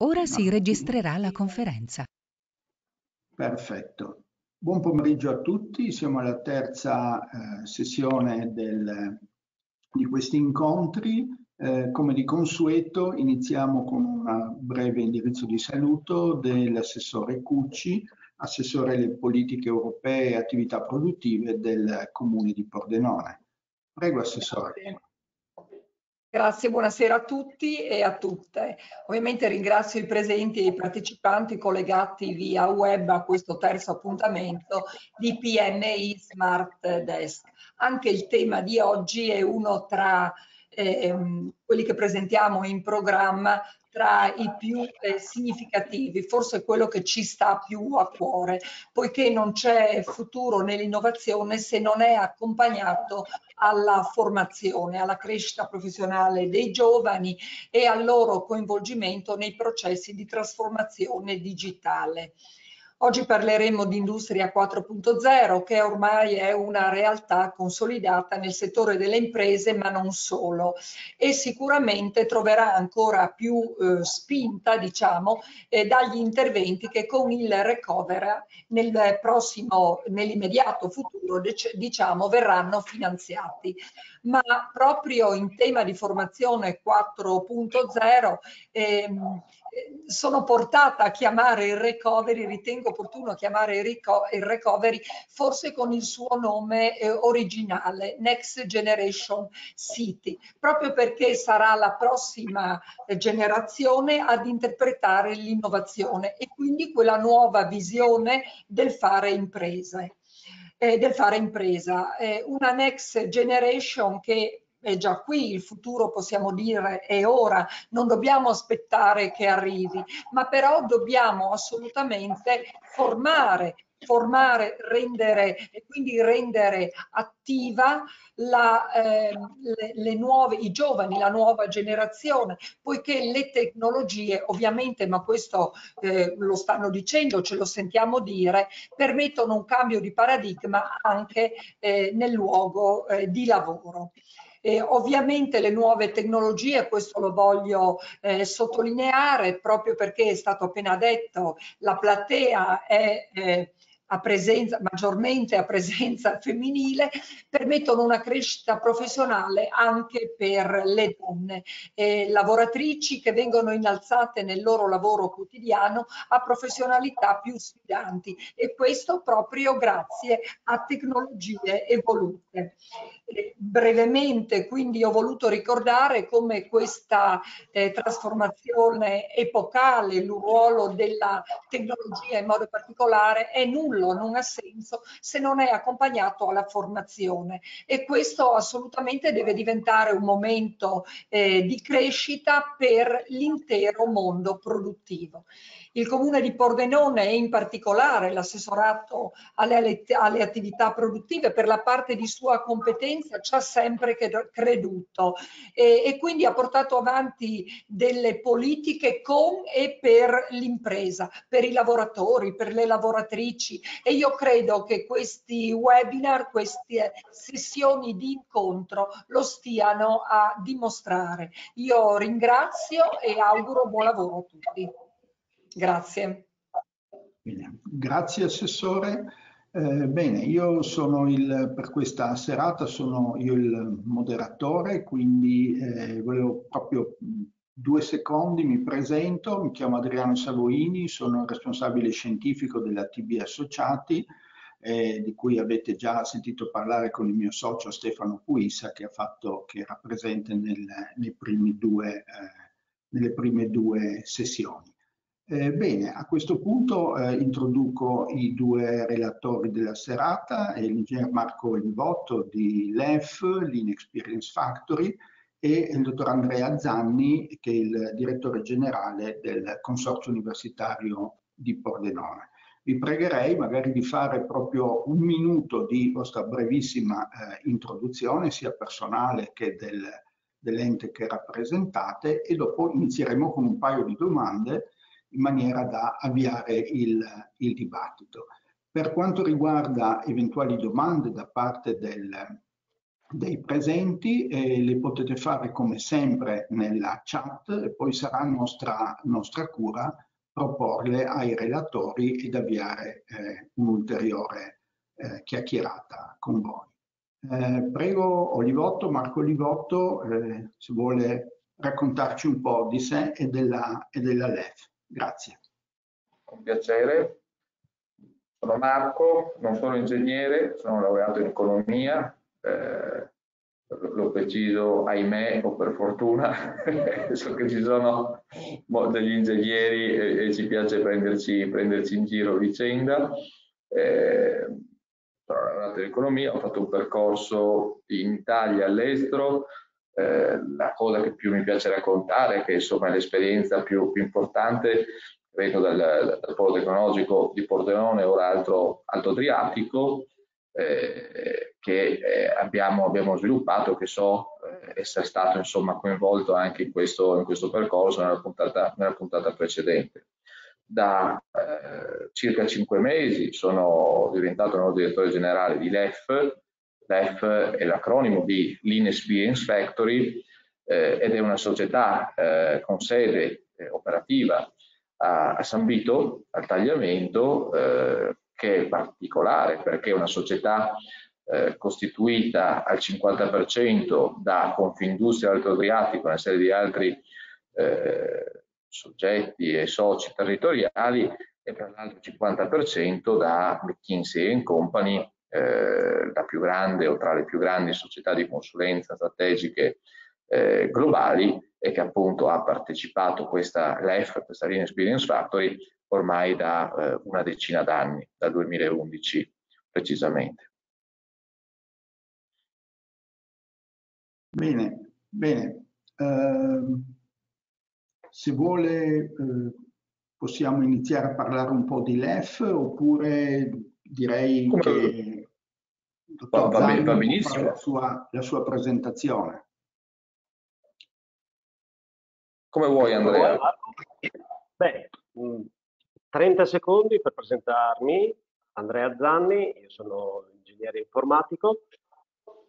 Ora si registrerà la conferenza. Perfetto. Buon pomeriggio a tutti, siamo alla terza eh, sessione del, di questi incontri. Eh, come di consueto iniziamo con un breve indirizzo di saluto dell'assessore Cucci, assessore alle politiche europee e attività produttive del comune di Pordenone. Prego assessore. Grazie. Buonasera a tutti e a tutte. Ovviamente ringrazio i presenti e i partecipanti collegati via web a questo terzo appuntamento di PNI Smart Desk. Anche il tema di oggi è uno tra eh, quelli che presentiamo in programma tra i più eh, significativi, forse quello che ci sta più a cuore, poiché non c'è futuro nell'innovazione se non è accompagnato alla formazione, alla crescita professionale dei giovani e al loro coinvolgimento nei processi di trasformazione digitale. Oggi parleremo di Industria 4.0 che ormai è una realtà consolidata nel settore delle imprese ma non solo e sicuramente troverà ancora più eh, spinta diciamo eh, dagli interventi che con il recover nel prossimo nell'immediato futuro diciamo verranno finanziati. Ma proprio in tema di formazione 4.0 ehm, sono portata a chiamare il recovery, ritengo opportuno chiamare il recovery forse con il suo nome eh, originale, Next Generation City, proprio perché sarà la prossima eh, generazione ad interpretare l'innovazione e quindi quella nuova visione del fare imprese. Eh, del fare impresa, eh, una next generation che è già qui, il futuro possiamo dire è ora, non dobbiamo aspettare che arrivi, ma però dobbiamo assolutamente formare formare, rendere e quindi rendere attiva la, eh, le, le, nuove, i giovani, la nuova generazione, poiché le tecnologie ovviamente, ma questo eh, lo stanno dicendo, ce lo sentiamo dire, permettono un cambio di paradigma anche eh, nel luogo eh, di lavoro. Eh, ovviamente le nuove tecnologie, questo lo voglio eh, sottolineare proprio perché è stato appena detto, la platea è eh, a presenza, maggiormente a presenza femminile, permettono una crescita professionale anche per le donne, eh, lavoratrici che vengono innalzate nel loro lavoro quotidiano a professionalità più sfidanti e questo proprio grazie a tecnologie evolute. Brevemente quindi ho voluto ricordare come questa eh, trasformazione epocale, il ruolo della tecnologia in modo particolare è nullo, non ha senso se non è accompagnato alla formazione e questo assolutamente deve diventare un momento eh, di crescita per l'intero mondo produttivo. Il Comune di Pordenone e in particolare l'assessorato alle, alle, attività produttive per la parte di sua competenza ci ha sempre creduto e, e quindi ha portato avanti delle politiche con e per l'impresa, per i lavoratori, per le lavoratrici e io credo che questi webinar, queste sessioni di incontro lo stiano a dimostrare. Io ringrazio e auguro buon lavoro a tutti. Grazie. Bene. Grazie Assessore. Eh, bene, io sono il, per questa serata sono io il moderatore, quindi eh, volevo proprio due secondi, mi presento, mi chiamo Adriano Savoini, sono il responsabile scientifico della TB Associati, eh, di cui avete già sentito parlare con il mio socio Stefano Puissa, che, fatto, che era presente nel, nei primi due, eh, nelle prime due sessioni. Eh, bene, a questo punto eh, introduco i due relatori della serata, l'ingegner Marco Invotto di LEF, l'Inexperience Factory, e il dottor Andrea Zanni, che è il direttore generale del Consorzio Universitario di Pordenone. Vi pregherei magari di fare proprio un minuto di vostra brevissima eh, introduzione, sia personale che del, dell'ente che rappresentate, e dopo inizieremo con un paio di domande in maniera da avviare il, il dibattito. Per quanto riguarda eventuali domande da parte del, dei presenti e le potete fare come sempre nella chat e poi sarà nostra, nostra cura proporle ai relatori ed avviare eh, un'ulteriore eh, chiacchierata con voi. Eh, prego Olivotto, Marco Olivotto, eh, se vuole raccontarci un po' di sé e della, e della LEF. Grazie. Un piacere. Sono Marco, non sono ingegnere, sono laureato in economia, eh, l'ho preciso ahimè o per fortuna, so che ci sono degli ingegneri e, e ci piace prenderci, prenderci, in giro vicenda. Eh, sono laureato in economia, ho fatto un percorso in Italia all'estero, eh, la cosa che più mi piace raccontare, che insomma è l'esperienza più, più importante, vengo dal, dal polo tecnologico di Pordenone, ora Alto, Alto Adriatico, eh, che eh, abbiamo, abbiamo, sviluppato, che so eh, essere stato insomma, coinvolto anche in questo, in questo percorso nella puntata, nella puntata, precedente. Da eh, circa cinque mesi sono diventato nuovo direttore generale di LEF. LEF è l'acronimo di Lean Experience Factory eh, ed è una società eh, con sede operativa a, a San Vito, al tagliamento, eh, che è particolare perché è una società eh, costituita al 50% da Confindustria Alto Adriatico e una serie di altri eh, soggetti e soci territoriali e per l'altro 50% da McKinsey Company, eh, la più grande o tra le più grandi società di consulenza strategiche eh, globali e che appunto ha partecipato a questa LEF, questa Lean Experience Factory, ormai da eh, una decina d'anni, dal 2011 precisamente. Bene, bene. Uh, se vuole uh, possiamo iniziare a parlare un po' di LEF oppure direi Come... che va, va, va benissimo. La sua, la sua presentazione. Come vuoi Andrea? Bene, 30 mm, secondi per presentarmi. Andrea Zanni, io sono ingegnere informatico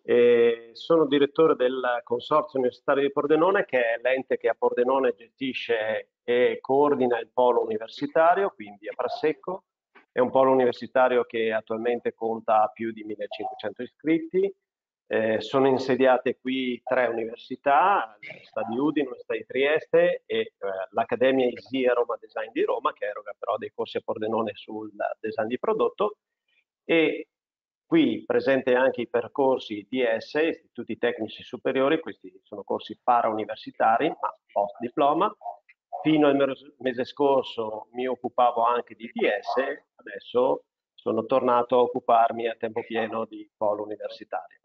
e sono direttore del Consorzio Universitario di Pordenone, che è l'ente che a Pordenone gestisce e coordina il polo universitario, quindi a Prassecco. È un polo universitario che attualmente conta più di 1500 iscritti, eh, sono insediate qui tre università, l'Università di Udine, l'Università di Trieste e eh, l'Accademia ISIA Roma Design di Roma, che eroga però dei corsi a Pordenone sul design di prodotto. E qui presente anche i percorsi ITS, Istituti Tecnici Superiori, questi sono corsi parauniversitari, ma post diploma. Fino al mese scorso mi occupavo anche di ITS, adesso sono tornato a occuparmi a tempo pieno di polo universitario.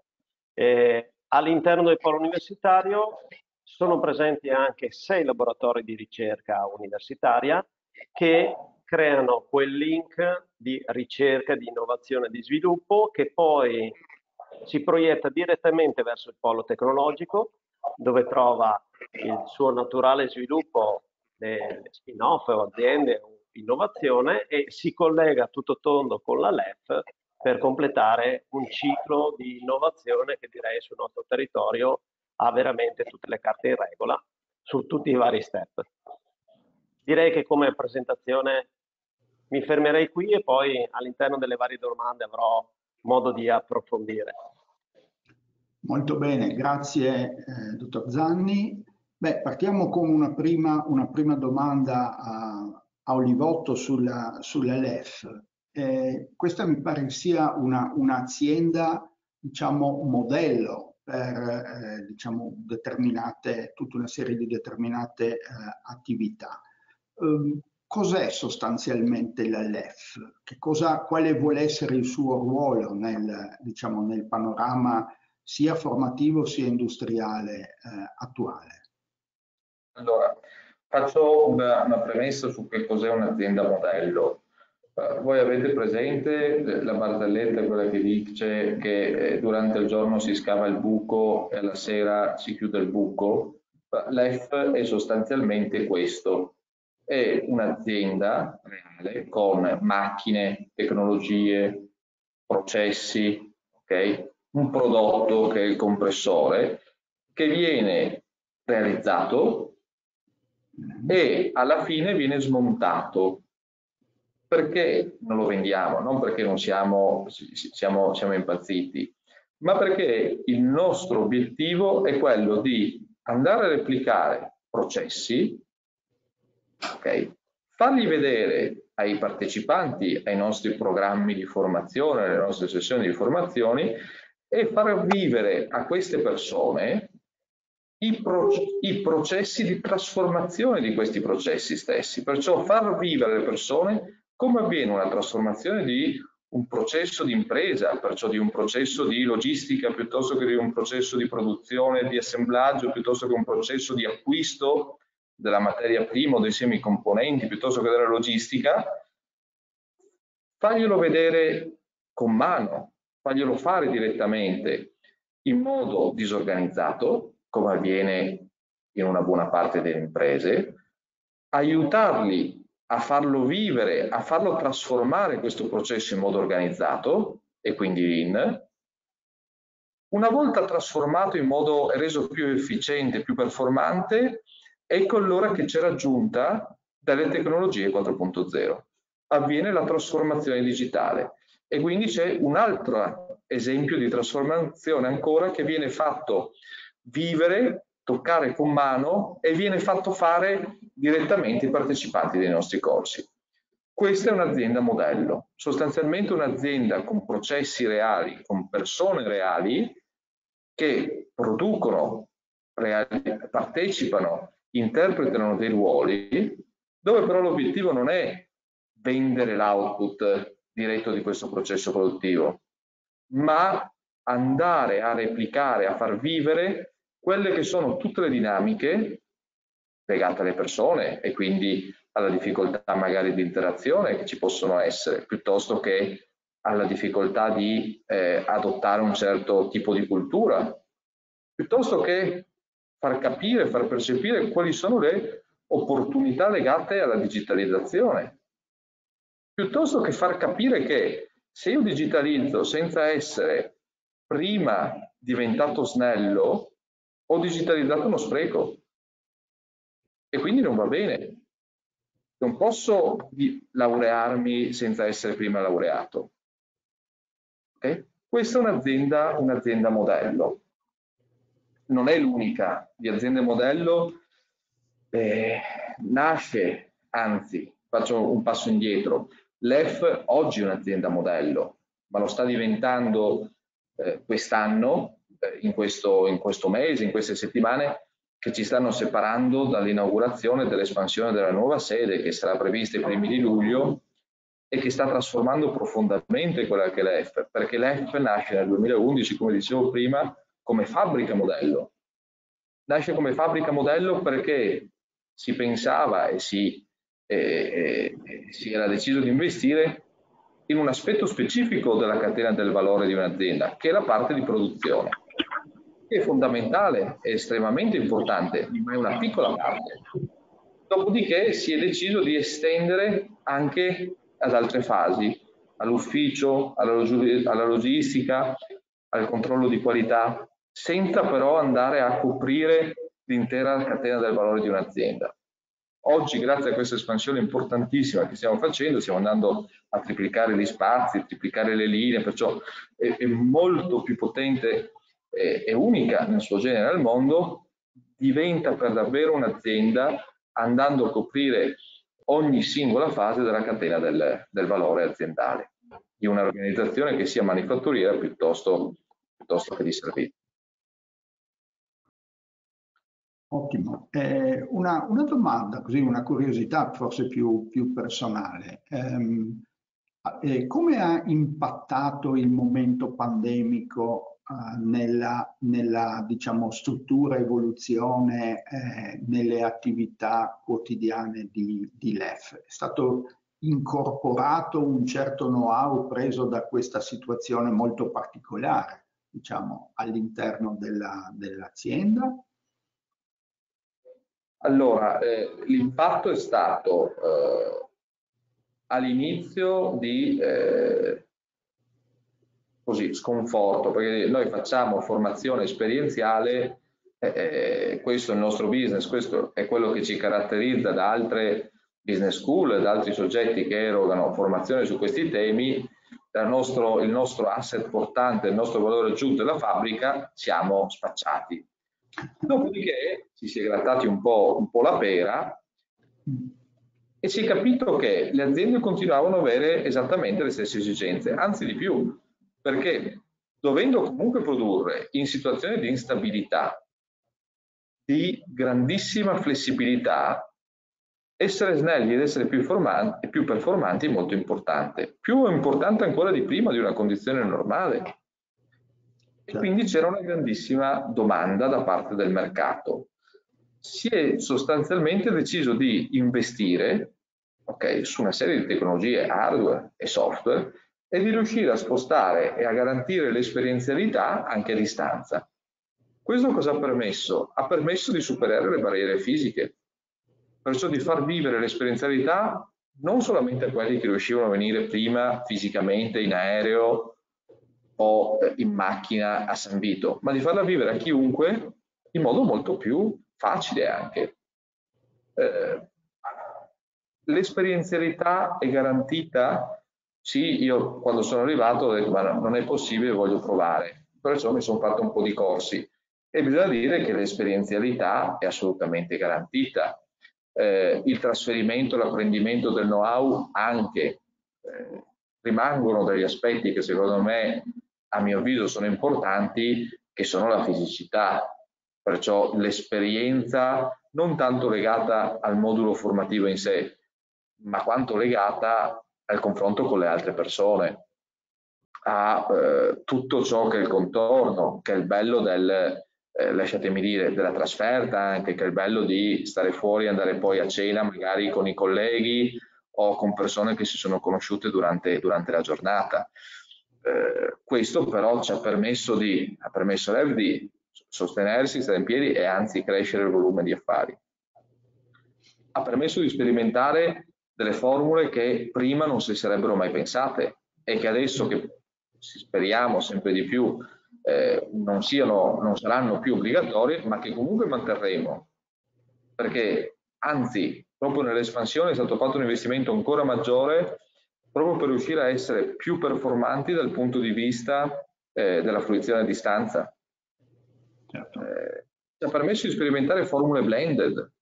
Eh, all'interno del polo universitario sono presenti anche sei laboratori di ricerca universitaria che creano quel link di ricerca, di innovazione e di sviluppo che poi si proietta direttamente verso il polo tecnologico dove trova il suo naturale sviluppo le, spin-off o aziende o innovazione e si collega tutto tondo con la LEF per completare un ciclo di innovazione che direi sul nostro territorio ha veramente tutte le carte in regola su tutti i vari step. Direi che come presentazione mi fermerei qui e poi all'interno delle varie domande avrò modo di approfondire. Molto bene, grazie eh, dottor Zanni. Beh, partiamo con una prima, una prima domanda a, a Olivotto sulla, sulla LEF. Eh, questa mi pare sia un'azienda, una diciamo, modello per eh, diciamo, tutta una serie di determinate eh, attività. Um, cos'è sostanzialmente la LEF? Cosa, quale vuole essere il suo ruolo nel, diciamo, nel panorama sia formativo sia industriale eh, attuale? Allora, faccio una, una premessa su che cos'è un'azienda modello. Eh, voi avete presente la barzelletta, quella che dice che eh, durante il giorno si scava il buco e alla sera si chiude il buco? L'EF è sostanzialmente questo, è un'azienda reale con macchine, tecnologie, processi, okay, un prodotto che è il compressore, che viene realizzato e alla fine viene smontato. Perché non lo vendiamo? Non perché non siamo, siamo, siamo impazziti, ma perché il nostro obiettivo è quello di andare a replicare processi, okay, farli vedere ai partecipanti ai nostri programmi di formazione, alle nostre sessioni di formazione e far vivere a queste persone i, pro i, processi di trasformazione di questi processi stessi, perciò far vivere le persone come avviene una trasformazione di un processo di impresa, perciò di un processo di logistica piuttosto che di un processo di produzione, di assemblaggio, piuttosto che un processo di acquisto della materia prima o dei semicomponenti, piuttosto che della logistica, faglielo vedere con mano, faglielo fare direttamente in modo disorganizzato, come avviene in una buona parte delle imprese, aiutarli a farlo vivere, a farlo trasformare questo processo in modo organizzato e quindi lean. Una volta trasformato in modo reso più efficiente, più performante, ecco allora che c'è raggiunta dalle tecnologie 4.0. Avviene la trasformazione digitale e quindi c'è un altro esempio di trasformazione ancora che viene fatto vivere, toccare con mano e viene fatto fare direttamente ai partecipanti dei nostri corsi. Questa è un'azienda modello, sostanzialmente un'azienda con processi reali, con persone reali che producono, reali, partecipano, interpretano dei ruoli, dove però l'obiettivo non è vendere l'output diretto di questo processo produttivo, ma andare a replicare, a far vivere quelle che sono tutte le dinamiche legate alle persone e quindi alla difficoltà magari di interazione che ci possono essere, piuttosto che alla difficoltà di eh, adottare un certo tipo di cultura, piuttosto che far capire, far percepire quali sono le opportunità legate alla digitalizzazione, piuttosto che far capire che se io digitalizzo senza essere prima diventato snello, ho digitalizzato uno spreco e quindi non va bene. Non posso laurearmi senza essere prima laureato. Okay? Questa è un'azienda un modello. Non è l'unica di aziende modello. Eh, nasce, anzi, faccio un passo indietro. L'EF oggi è un'azienda modello, ma lo sta diventando eh, quest'anno, in, questo, in questo mese, in queste settimane, che ci stanno separando dall'inaugurazione dell'espansione della nuova sede che sarà prevista i primi di luglio e che sta trasformando profondamente quella che è l'EF, perché l'EF nasce nel 2011, come dicevo prima, come fabbrica modello. Nasce come fabbrica modello perché si pensava e si, eh, eh, si era deciso di investire in un aspetto specifico della catena del valore di un'azienda, che è la parte di produzione è fondamentale, è estremamente importante, ma è una piccola parte. Dopodiché si è deciso di estendere anche ad altre fasi, all'ufficio, alla, logistica, al controllo di qualità, senza però andare a coprire l'intera catena del valore di un'azienda. Oggi, grazie a questa espansione importantissima che stiamo facendo, stiamo andando a triplicare gli spazi, triplicare le linee, perciò è, è molto più potente è, è unica nel suo genere al mondo, diventa per davvero un'azienda andando a coprire ogni singola fase della catena del, del valore aziendale di un'organizzazione che sia manifatturiera piuttosto, piuttosto che di servizio. Ottimo. Eh, una, una, domanda, così una curiosità forse più, più personale. Eh, eh, come ha impattato il momento pandemico nella, nella diciamo, struttura, evoluzione, eh, nelle attività quotidiane di, di LEF. È stato incorporato un certo know-how preso da questa situazione molto particolare, diciamo, all'interno dell'azienda? Dell allora, eh, l'impatto è stato eh, all'inizio di eh, così sconforto, perché noi facciamo formazione esperienziale, eh, questo è il nostro business, questo è quello che ci caratterizza da altre business school, da altri soggetti che erogano formazione su questi temi, nostro, il nostro asset portante, il nostro valore aggiunto della fabbrica, siamo spacciati. Dopodiché ci si è grattati un po', un po' la pera e si è capito che le aziende continuavano ad avere esattamente le stesse esigenze, anzi di più, perché dovendo comunque produrre in situazioni di instabilità, di grandissima flessibilità, essere snelli ed essere più, più performanti è molto importante, più importante ancora di prima di una condizione normale. E quindi c'era una grandissima domanda da parte del mercato. Si è sostanzialmente deciso di investire okay, su una serie di tecnologie hardware e software e di riuscire a spostare e a garantire l'esperienzialità anche a distanza. Questo cosa ha permesso? Ha permesso di superare le barriere fisiche, perciò di far vivere l'esperienzialità non solamente a quelli che riuscivano a venire prima fisicamente in aereo o in macchina a San Vito, ma di farla vivere a chiunque in modo molto più facile anche. Eh, l'esperienzialità è garantita? Sì, io quando sono arrivato ho detto ma non è possibile, voglio provare, perciò mi sono fatto un po' di corsi. E bisogna dire che l'esperienzialità è assolutamente garantita. Eh, il trasferimento, l'apprendimento del know-how anche eh, rimangono degli aspetti che secondo me, a mio avviso, sono importanti, che sono la fisicità, perciò l'esperienza non tanto legata al modulo formativo in sé, ma quanto legata al confronto con le altre persone, a eh, tutto ciò che è il contorno, che è il bello del, eh, lasciatemi dire, della trasferta, anche che è il bello di stare fuori, andare poi a cena magari con i colleghi o con persone che si sono conosciute durante, durante la giornata. Eh, questo però ci ha permesso, di, ha permesso all'EV di sostenersi, stare in piedi e anzi crescere il volume di affari. Ha permesso di sperimentare delle formule che prima non si sarebbero mai pensate e che adesso che speriamo sempre di più eh, non, siano, non saranno più obbligatorie, ma che comunque manterremo. Perché anzi, proprio nell'espansione è stato fatto un investimento ancora maggiore proprio per riuscire a essere più performanti dal punto di vista eh, della fruizione a distanza. Certo. Eh, ci ha permesso di sperimentare formule blended,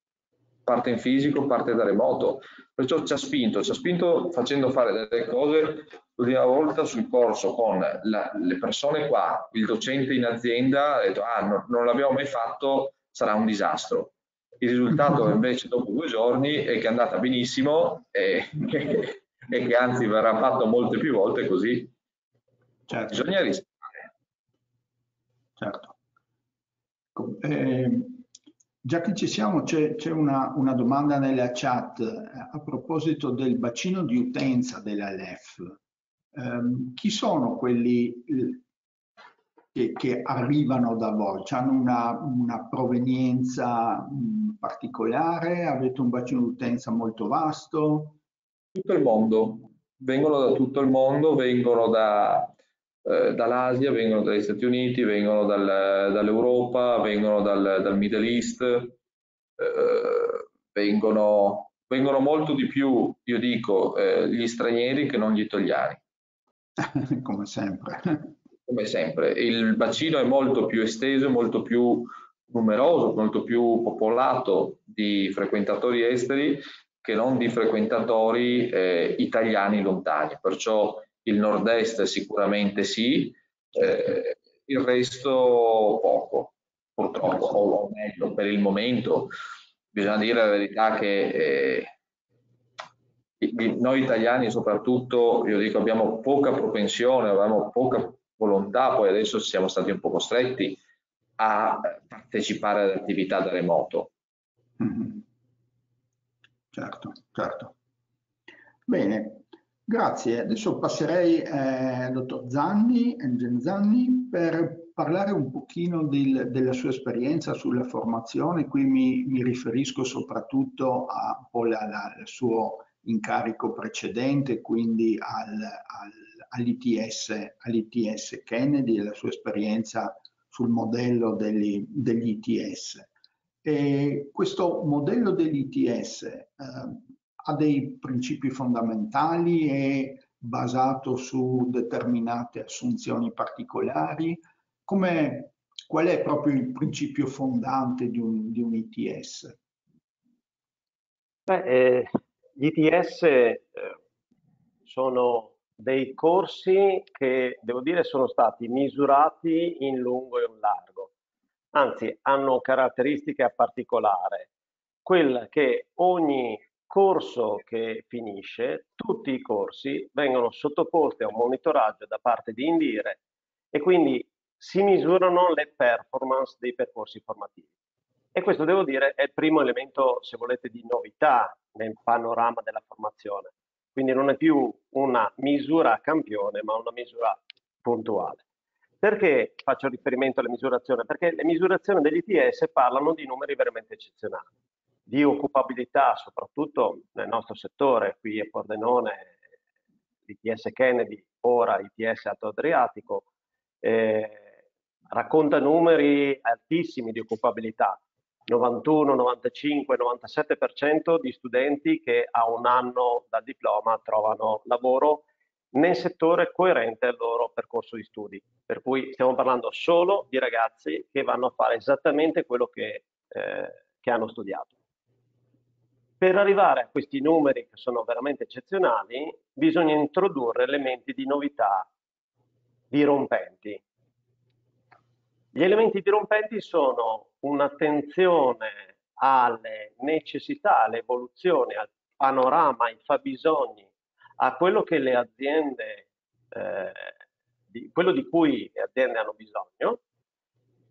parte in fisico, parte da remoto. Perciò ci ha spinto, ci ha spinto facendo fare delle cose l'ultima volta sul corso con la, le persone qua, il docente in azienda ha detto ah no, non l'abbiamo mai fatto, sarà un disastro. Il risultato invece dopo due giorni è che è andata benissimo e, e che anzi verrà fatto molte più volte così. Certo. Bisogna rischiare. Certo. Eh, Già che ci siamo, c'è, una, una, domanda nella chat eh, a proposito del bacino di utenza della LEF. Um, chi sono quelli che, che, arrivano da voi? Hanno una, una provenienza mh, particolare? Avete un bacino di utenza molto vasto? Tutto il mondo, vengono da tutto il mondo, vengono da, eh, dall'Asia, vengono dagli Stati Uniti, vengono dal, dall'Europa, vengono dal, dal, Middle East, eh, vengono, vengono, molto di più, io dico, eh, gli stranieri che non gli italiani. Come sempre. Come sempre. Il bacino è molto più esteso, molto più numeroso, molto più popolato di frequentatori esteri che non di frequentatori eh, italiani lontani. Perciò il nord-est sicuramente sì, eh, il resto poco, purtroppo, o meglio, per il momento bisogna dire la verità che eh, noi italiani soprattutto, io dico, abbiamo poca propensione, abbiamo poca volontà, poi adesso siamo stati un po' costretti a partecipare alle attività da remoto. Mm -hmm. Certo, certo. Bene, Grazie. Adesso passerei al eh, dottor Zanni, Engen Zanni, per parlare un pochino del, della sua esperienza sulla formazione. Qui mi, mi riferisco soprattutto a, al suo incarico precedente, quindi al, al, all'ITS, all'ITS Kennedy e la sua esperienza sul modello degli, degli ITS. E questo modello degli ITS eh, ha dei principi fondamentali, è basato su determinate assunzioni particolari. Come, qual è proprio il principio fondante di un, di un ITS? Beh, eh, gli ITS eh, sono dei corsi che, devo dire, sono stati misurati in lungo e in largo. Anzi, hanno caratteristiche a particolare. Quella che ogni corso che finisce, tutti i corsi vengono sottoposti a un monitoraggio da parte di Indire e quindi si misurano le performance dei percorsi formativi. E questo devo dire è il primo elemento, se volete, di novità nel panorama della formazione. Quindi non è più una misura a campione, ma una misura puntuale. Perché faccio riferimento alle misurazioni? Perché le misurazioni degli ITS parlano di numeri veramente eccezionali di occupabilità, soprattutto nel nostro settore, qui a Pordenone, l'ITS Kennedy, ora ITS Alto Adriatico, eh, racconta numeri altissimi di occupabilità, 91, 95, 97% di studenti che a un anno dal diploma trovano lavoro nel settore coerente al loro percorso di studi. Per cui stiamo parlando solo di ragazzi che vanno a fare esattamente quello che, eh, che hanno studiato. Per arrivare a questi numeri che sono veramente eccezionali, bisogna introdurre elementi di novità dirompenti. Gli elementi dirompenti sono un'attenzione alle necessità, alle evoluzioni, al panorama, ai fabbisogni, a quello che le aziende, eh, di, quello di cui le aziende hanno bisogno,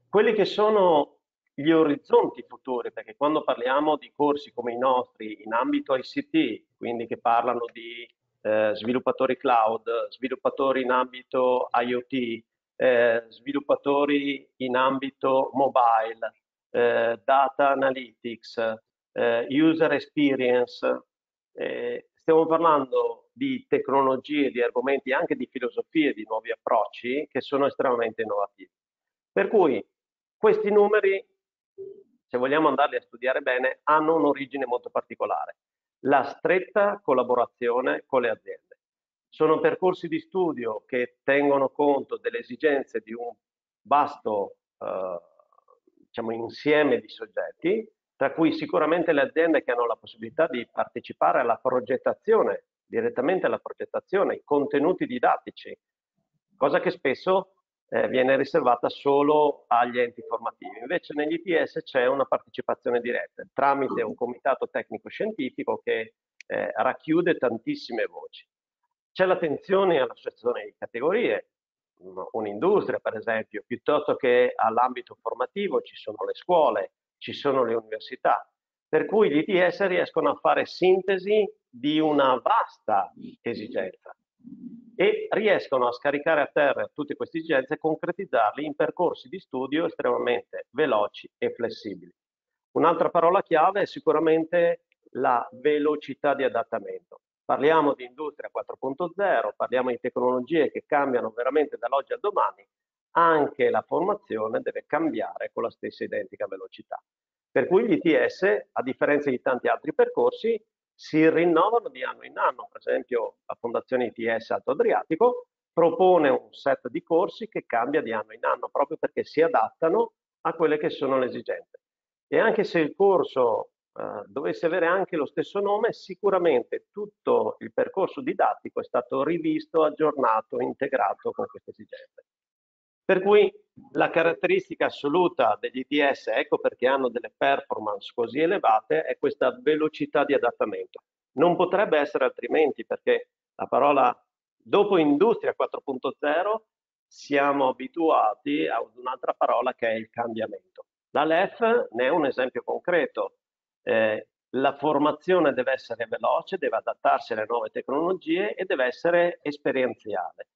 quelli che sono gli orizzonti futuri, perché quando parliamo di corsi come i nostri in ambito ICT, quindi che parlano di eh, sviluppatori cloud, sviluppatori in ambito IoT, eh, sviluppatori in ambito mobile, eh, data analytics, eh, user experience, eh, stiamo parlando di tecnologie, di argomenti, anche di filosofie, di nuovi approcci che sono estremamente innovativi. Per cui questi numeri se vogliamo andarli a studiare bene, hanno un'origine molto particolare, la stretta collaborazione con le aziende. Sono percorsi di studio che tengono conto delle esigenze di un vasto eh, diciamo, insieme di soggetti, tra cui sicuramente le aziende che hanno la possibilità di partecipare alla progettazione, direttamente alla progettazione, i contenuti didattici, cosa che spesso eh, viene riservata solo agli enti formativi. Invece negli ITS c'è una partecipazione diretta tramite un comitato tecnico-scientifico che eh, racchiude tantissime voci. C'è l'attenzione all'associazione di categorie, un'industria per esempio, piuttosto che all'ambito formativo ci sono le scuole, ci sono le università, per cui gli ITS riescono a fare sintesi di una vasta esigenza e riescono a scaricare a terra tutte queste esigenze e concretizzarli in percorsi di studio estremamente veloci e flessibili. Un'altra parola chiave è sicuramente la velocità di adattamento. Parliamo di industria 4.0, parliamo di tecnologie che cambiano veramente dall'oggi al domani, anche la formazione deve cambiare con la stessa identica velocità. Per cui gli ITS, a differenza di tanti altri percorsi, si rinnovano di anno in anno. Per esempio la Fondazione ITS Alto Adriatico propone un set di corsi che cambia di anno in anno proprio perché si adattano a quelle che sono le esigenze. E anche se il corso eh, dovesse avere anche lo stesso nome, sicuramente tutto il percorso didattico è stato rivisto, aggiornato, integrato con queste esigenze. Per cui la caratteristica assoluta degli ITS, ecco perché hanno delle performance così elevate, è questa velocità di adattamento. Non potrebbe essere altrimenti perché la parola dopo industria 4.0 siamo abituati a un'altra parola che è il cambiamento. La LEF ne è un esempio concreto. Eh, la formazione deve essere veloce, deve adattarsi alle nuove tecnologie e deve essere esperienziale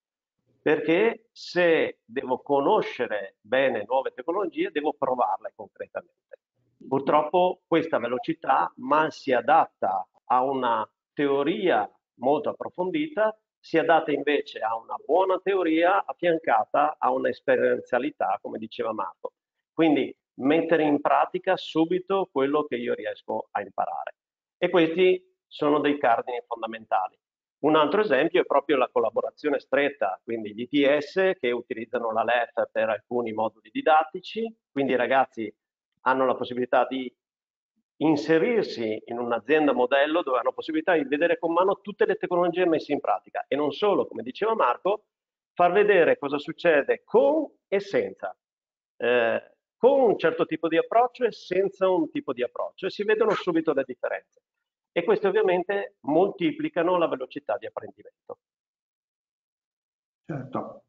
perché se devo conoscere bene nuove tecnologie devo provarle concretamente. Purtroppo questa velocità mal si adatta a una teoria molto approfondita sia data invece a una buona teoria affiancata a un'esperienzialità, come diceva Marco. Quindi mettere in pratica subito quello che io riesco a imparare. E questi sono dei cardini fondamentali. Un altro esempio è proprio la collaborazione stretta, quindi gli ITS che utilizzano la LEF per alcuni moduli didattici, quindi i ragazzi hanno la possibilità di inserirsi in un'azienda modello dove hanno possibilità di vedere con mano tutte le tecnologie messe in pratica e non solo, come diceva Marco, far vedere cosa succede con e senza, eh, con un certo tipo di approccio e senza un tipo di approccio e si vedono subito le differenze e queste ovviamente moltiplicano la velocità di apprendimento. Certo.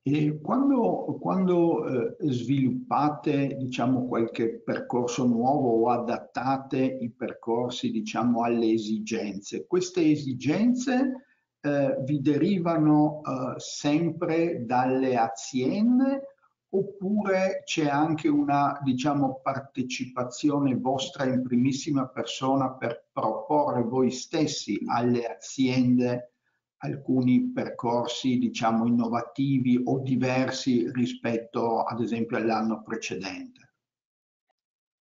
E quando, quando eh, sviluppate diciamo, qualche percorso nuovo o adattate i percorsi diciamo, alle esigenze, queste esigenze eh, vi derivano eh, sempre dalle aziende oppure c'è anche una diciamo, partecipazione vostra in primissima persona per proporre voi stessi alle aziende alcuni percorsi diciamo innovativi o diversi rispetto ad esempio all'anno precedente?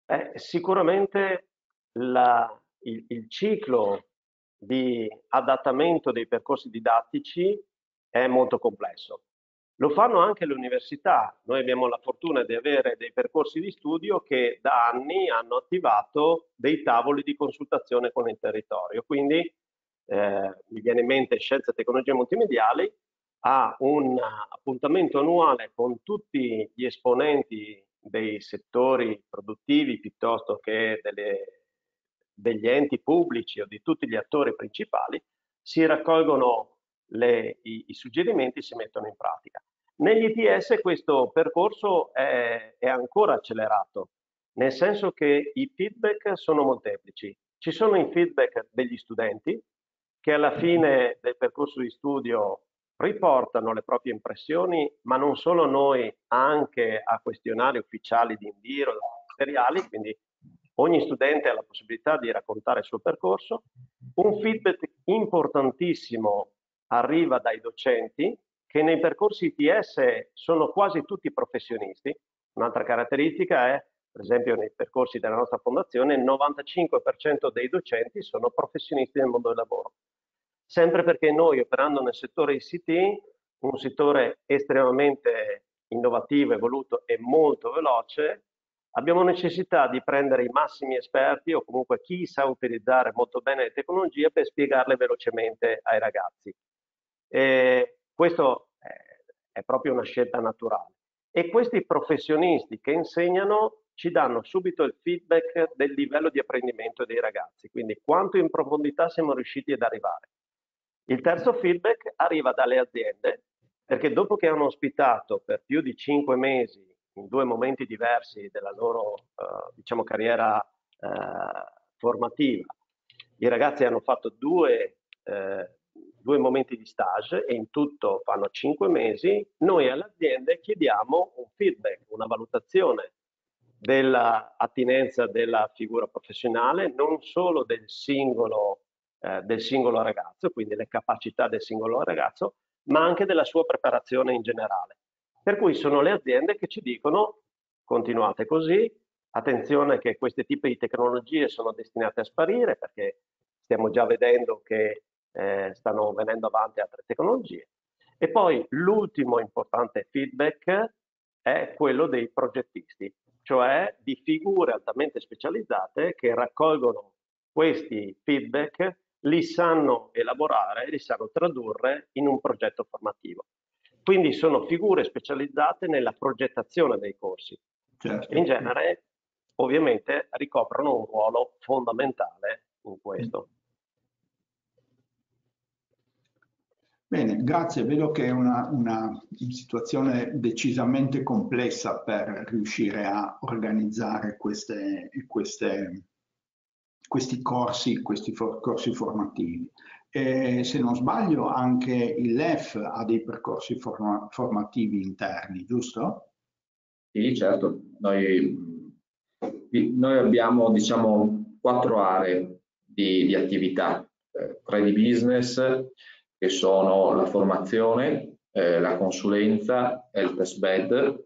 Eh, sicuramente la, il, il ciclo di adattamento dei percorsi didattici è molto complesso. Lo fanno anche le università. Noi abbiamo la fortuna di avere dei percorsi di studio che da anni hanno attivato dei tavoli di consultazione con il territorio. Quindi eh, mi viene in mente Scienze e Tecnologie Multimediali, ha un appuntamento annuale con tutti gli esponenti dei settori produttivi piuttosto che delle, degli enti pubblici o di tutti gli attori principali, si raccolgono le, i, i, suggerimenti e si mettono in pratica. Negli ITS questo percorso è, è ancora accelerato, nel senso che i feedback sono molteplici. Ci sono i feedback degli studenti, che alla fine del percorso di studio riportano le proprie impressioni, ma non solo noi, anche a questionari ufficiali di invio ministeriali, quindi ogni studente ha la possibilità di raccontare il suo percorso. Un feedback importantissimo arriva dai docenti, che nei percorsi ITS sono quasi tutti professionisti. Un'altra caratteristica è per esempio nei percorsi della nostra fondazione, il 95% dei docenti sono professionisti nel mondo del lavoro. Sempre perché noi operando nel settore ICT, un settore estremamente innovativo, evoluto e molto veloce, abbiamo necessità di prendere i massimi esperti o comunque chi sa utilizzare molto bene le tecnologie per spiegarle velocemente ai ragazzi. E questo è proprio una scelta naturale. E questi professionisti che insegnano ci danno subito il feedback del livello di apprendimento dei ragazzi, quindi quanto in profondità siamo riusciti ad arrivare. Il terzo feedback arriva dalle aziende, perché dopo che hanno ospitato per più di cinque mesi, in due momenti diversi della loro eh, diciamo, carriera eh, formativa, i ragazzi hanno fatto due, eh, due momenti di stage e in tutto fanno cinque mesi, noi alle aziende chiediamo un feedback, una valutazione dell'attinenza della figura professionale, non solo del singolo, eh, del singolo ragazzo, quindi le capacità del singolo ragazzo, ma anche della sua preparazione in generale. Per cui sono le aziende che ci dicono continuate così, attenzione che questi tipi di tecnologie sono destinate a sparire perché stiamo già vedendo che eh, stanno venendo avanti altre tecnologie. E poi l'ultimo importante feedback è quello dei progettisti cioè di figure altamente specializzate che raccolgono questi feedback, li sanno elaborare li sanno tradurre in un progetto formativo. Quindi sono figure specializzate nella progettazione dei corsi. Certo. In genere, ovviamente, ricoprono un ruolo fondamentale in questo. Bene, grazie. Vedo che è una, una, situazione decisamente complessa per riuscire a organizzare queste, queste, questi corsi, questi for, corsi formativi. E, se non sbaglio, anche il LEF ha dei percorsi forma, formativi interni, giusto? Sì, certo. Noi, noi abbiamo, diciamo, quattro aree di, di attività, eh, tre di business, che sono la formazione, eh, la consulenza e il test bed.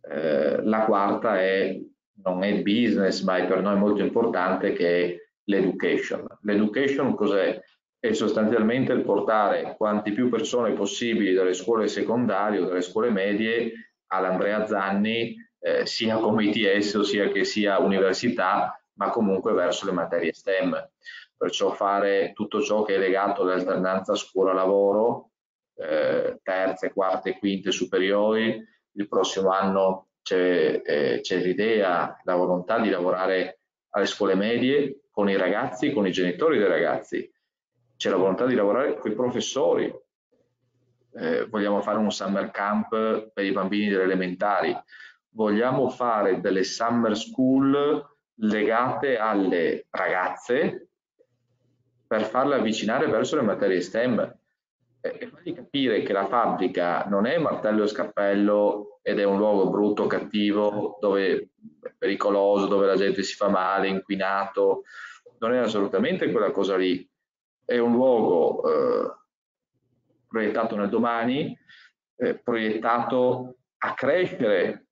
Eh, la quarta è, non è business, ma è per noi molto importante, che è l'education. L'education cos'è? È sostanzialmente il portare quanti più persone possibili dalle scuole secondarie o dalle scuole medie all'Andrea Zanni, eh, sia come ITS o sia che sia università, ma comunque verso le materie STEM. Perciò fare tutto ciò che è legato all'alternanza scuola-lavoro, eh, terze, quarte, quinte superiori. Il prossimo anno c'è, eh, l'idea, la volontà di lavorare alle scuole medie con i ragazzi, con i genitori dei ragazzi. C'è la volontà di lavorare con i professori. Eh, vogliamo fare un summer camp per i bambini delle elementari. Vogliamo fare delle summer school legate alle ragazze per farle avvicinare verso le materie STEM e fargli capire che la fabbrica non è martello e scappello ed è un luogo brutto, cattivo, dove è pericoloso, dove la gente si fa male, inquinato, non è assolutamente quella cosa lì. È un luogo eh, proiettato nel domani, eh, proiettato a crescere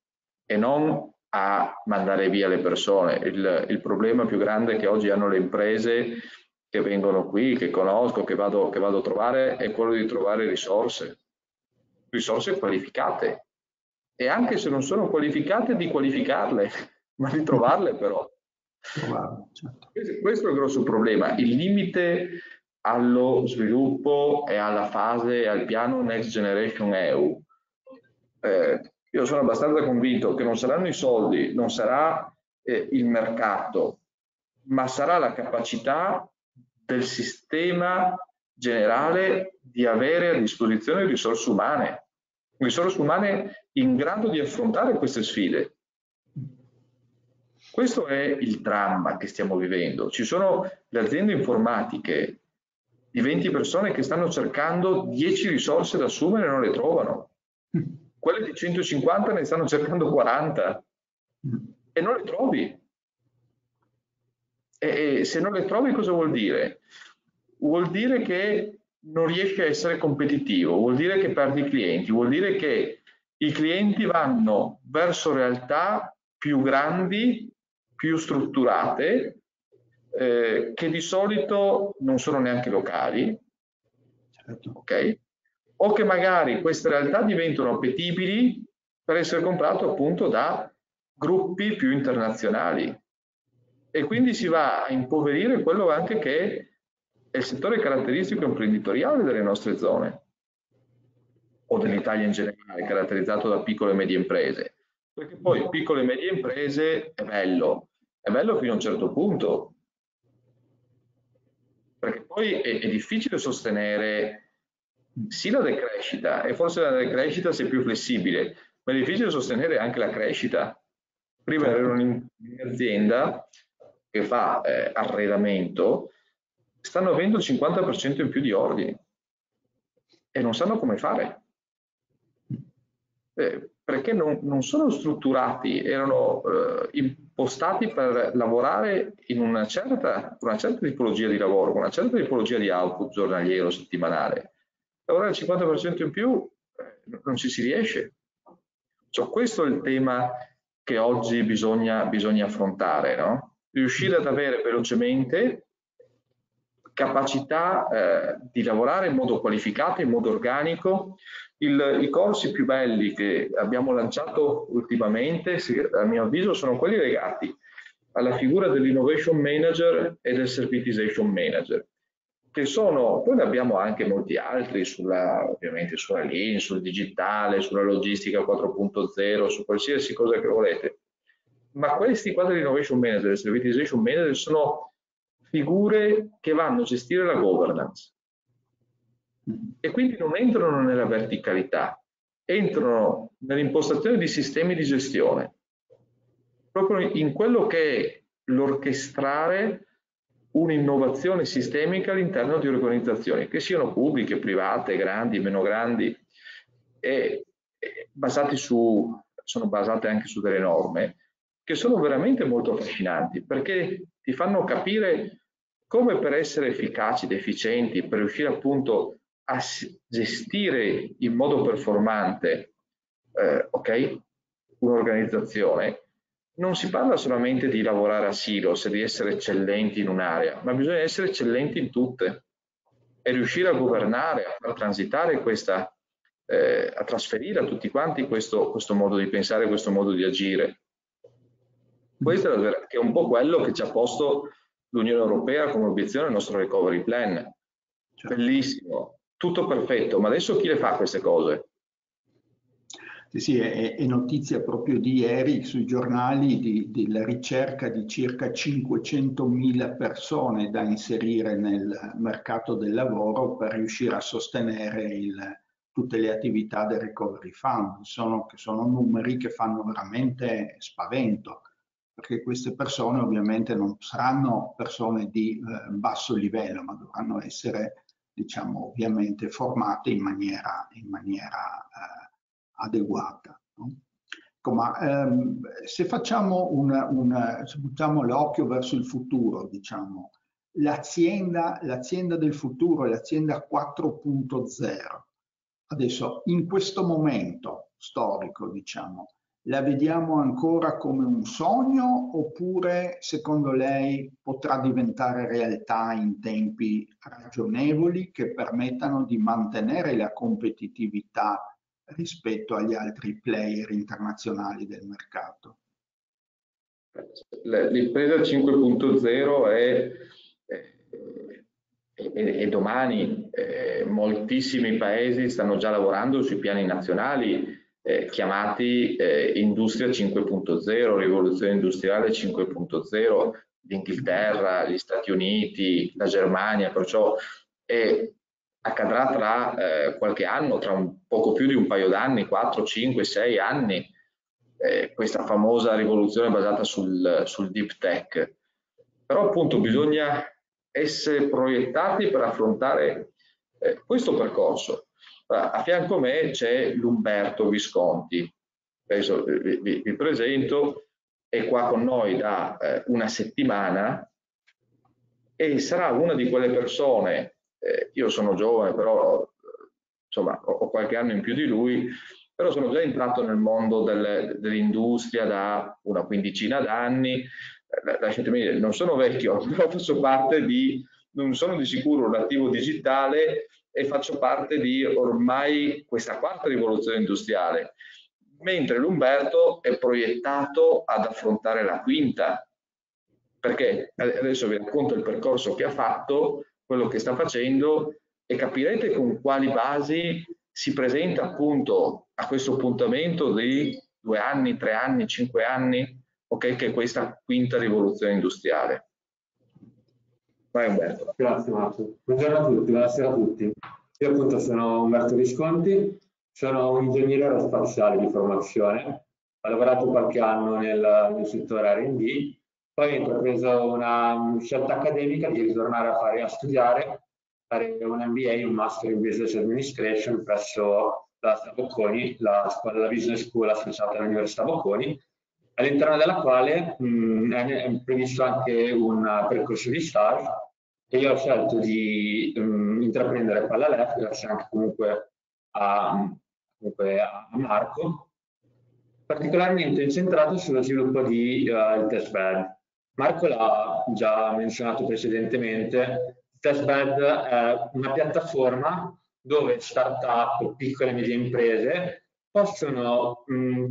e non a mandare via le persone. Il, il problema più grande che oggi hanno le imprese che vengono qui, che conosco, che vado, che vado a trovare, è quello di trovare risorse, risorse qualificate. E anche se non sono qualificate, di qualificarle, ma di trovarle però. Certo. Questo è il grosso problema. Il limite allo sviluppo e alla fase, al piano Next Generation EU. Eh, io sono abbastanza convinto che non saranno i soldi, non sarà eh, il mercato, ma sarà la capacità del sistema generale di avere a disposizione risorse umane, risorse umane in grado di affrontare queste sfide. Questo è il dramma che stiamo vivendo. Ci sono le aziende informatiche di 20 persone che stanno cercando 10 risorse da assumere e non le trovano. Quelle di 150 ne stanno cercando 40 e non le trovi. E se non le trovi cosa vuol dire? Vuol dire che non riesci a essere competitivo, vuol dire che perdi clienti, vuol dire che i clienti vanno verso realtà più grandi, più strutturate, eh, che di solito non sono neanche locali, certo. ok? O che magari queste realtà diventano appetibili per essere comprate appunto da gruppi più internazionali e quindi si va a impoverire quello anche che è il settore caratteristico imprenditoriale delle nostre zone o dell'Italia in generale, caratterizzato da piccole e medie imprese. Perché poi piccole e medie imprese è bello, è bello fino a un certo punto, perché poi è, è difficile sostenere sì la decrescita, e forse la decrescita se più flessibile, ma è difficile sostenere anche la crescita. Prima ero un'azienda che fa eh, arredamento stanno avendo il 50% in più di ordini e non sanno come fare. Eh, perché non, non, sono strutturati, erano eh, impostati per lavorare in una certa, una certa tipologia di lavoro, una certa tipologia di output giornaliero, settimanale. Lavorare il 50% in più eh, non ci si riesce. Cioè, questo è il tema che oggi bisogna, bisogna affrontare, no? Riuscire ad avere velocemente capacità eh, di lavorare in modo qualificato, in modo organico. Il, I corsi più belli che abbiamo lanciato ultimamente, a mio avviso, sono quelli legati alla figura dell'innovation manager e del servitization manager, che sono, poi ne abbiamo anche molti altri, sulla, ovviamente sulla Lean, sul digitale, sulla logistica 4.0, su qualsiasi cosa che volete ma questi quadri di innovation manager e servitization manager sono figure che vanno a gestire la governance. E quindi non entrano nella verticalità, entrano nell'impostazione di sistemi di gestione, proprio in quello che è l'orchestrare un'innovazione sistemica all'interno di organizzazioni, che siano pubbliche, private, grandi, meno grandi, e, e basate su, sono basate anche su delle norme, che sono veramente molto affascinanti perché ti fanno capire come per essere efficaci ed efficienti, per riuscire appunto a gestire in modo performante eh, okay, un'organizzazione, non si parla solamente di lavorare a silos e di essere eccellenti in un'area, ma bisogna essere eccellenti in tutte e riuscire a governare, a far transitare questa, eh, a trasferire a tutti quanti questo, questo, modo di pensare, questo modo di agire. Questo è, un po' quello che ci ha posto l'Unione Europea come obiezione al nostro recovery plan. Certo. Bellissimo, tutto perfetto, ma adesso chi le fa queste cose? Sì, sì, è, è, notizia proprio di ieri sui giornali di, della ricerca di circa 500.000 persone da inserire nel mercato del lavoro per riuscire a sostenere il, tutte le attività del Recovery Fund. Sono, sono numeri che fanno veramente spavento, perché queste persone ovviamente non saranno persone di eh, basso livello, ma dovranno essere, diciamo, ovviamente formate in maniera, in maniera eh, adeguata. No? Ecco, ma ehm, se facciamo una, una, se buttiamo l'occhio verso il futuro, diciamo, l'azienda, del futuro, l'azienda 4.0, adesso in questo momento storico, diciamo, la vediamo ancora come un sogno oppure secondo lei potrà diventare realtà in tempi ragionevoli che permettano di mantenere la competitività rispetto agli altri player internazionali del mercato? L'impresa 5.0 è, è, è, domani, eh, moltissimi paesi stanno già lavorando sui piani nazionali eh, chiamati eh, Industria 5.0, Rivoluzione Industriale 5.0, l'Inghilterra, gli Stati Uniti, la Germania, perciò è accadrà tra eh, qualche anno, tra un poco più di un paio d'anni, 4, 5, 6 anni, eh, questa famosa rivoluzione basata sul, sul deep tech. Però appunto bisogna essere proiettati per affrontare eh, questo percorso. A fianco a me c'è l'Umberto Visconti, Adesso vi, vi, presento, è qua con noi da eh, una settimana e sarà una di quelle persone eh, io sono giovane, però insomma ho, qualche anno in più di lui, però sono già entrato nel mondo del, dell'industria da una quindicina d'anni, eh, lasciatemi dire, non sono vecchio, però faccio parte di, non sono di sicuro un attivo digitale e faccio parte di ormai questa quarta rivoluzione industriale, mentre l'Umberto è proiettato ad affrontare la quinta, perché adesso vi racconto il percorso che ha fatto, quello che sta facendo e capirete con quali basi si presenta appunto a questo appuntamento di due anni, tre anni, cinque anni, ok, che è questa quinta rivoluzione industriale. Vai Umberto. Grazie Marco. Buongiorno a tutti, buonasera a tutti. Io appunto sono Umberto Visconti, sono un ingegnere aerospaziale di formazione, ho lavorato qualche anno nel, nel settore R&D poi ho intrapreso una scelta accademica di ritornare a fare a studiare, fare un MBA, un Master in Business Administration presso la Bocconi, la, la business school associata all'Università Bocconi, all'interno della quale mh, è previsto anche un percorso di stage e io ho scelto di mh, intraprendere Pallalef, grazie anche comunque a, comunque a Marco, particolarmente incentrato sullo sviluppo di uh, testbed. Marco l'ha già menzionato precedentemente, Testbed è una piattaforma dove start-up, piccole e medie imprese possono mh,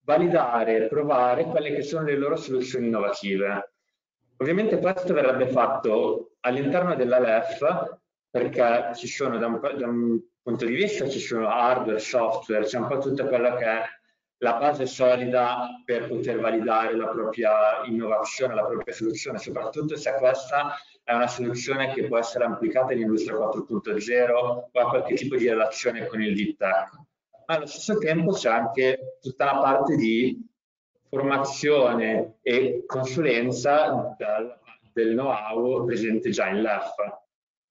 validare e provare quelle che sono le loro soluzioni innovative. Ovviamente questo verrebbe fatto all'interno della LEF perché ci sono da un, da un, punto di vista ci sono hardware, software, c'è un po' tutto quello che è la base solida per poter validare la propria innovazione, la propria soluzione, soprattutto se questa è una soluzione che può essere applicata in industria 4.0 o a qualche tipo di relazione con il deep tech. Ma allo stesso tempo c'è anche tutta la parte di formazione e consulenza del, del know-how presente già in LEF.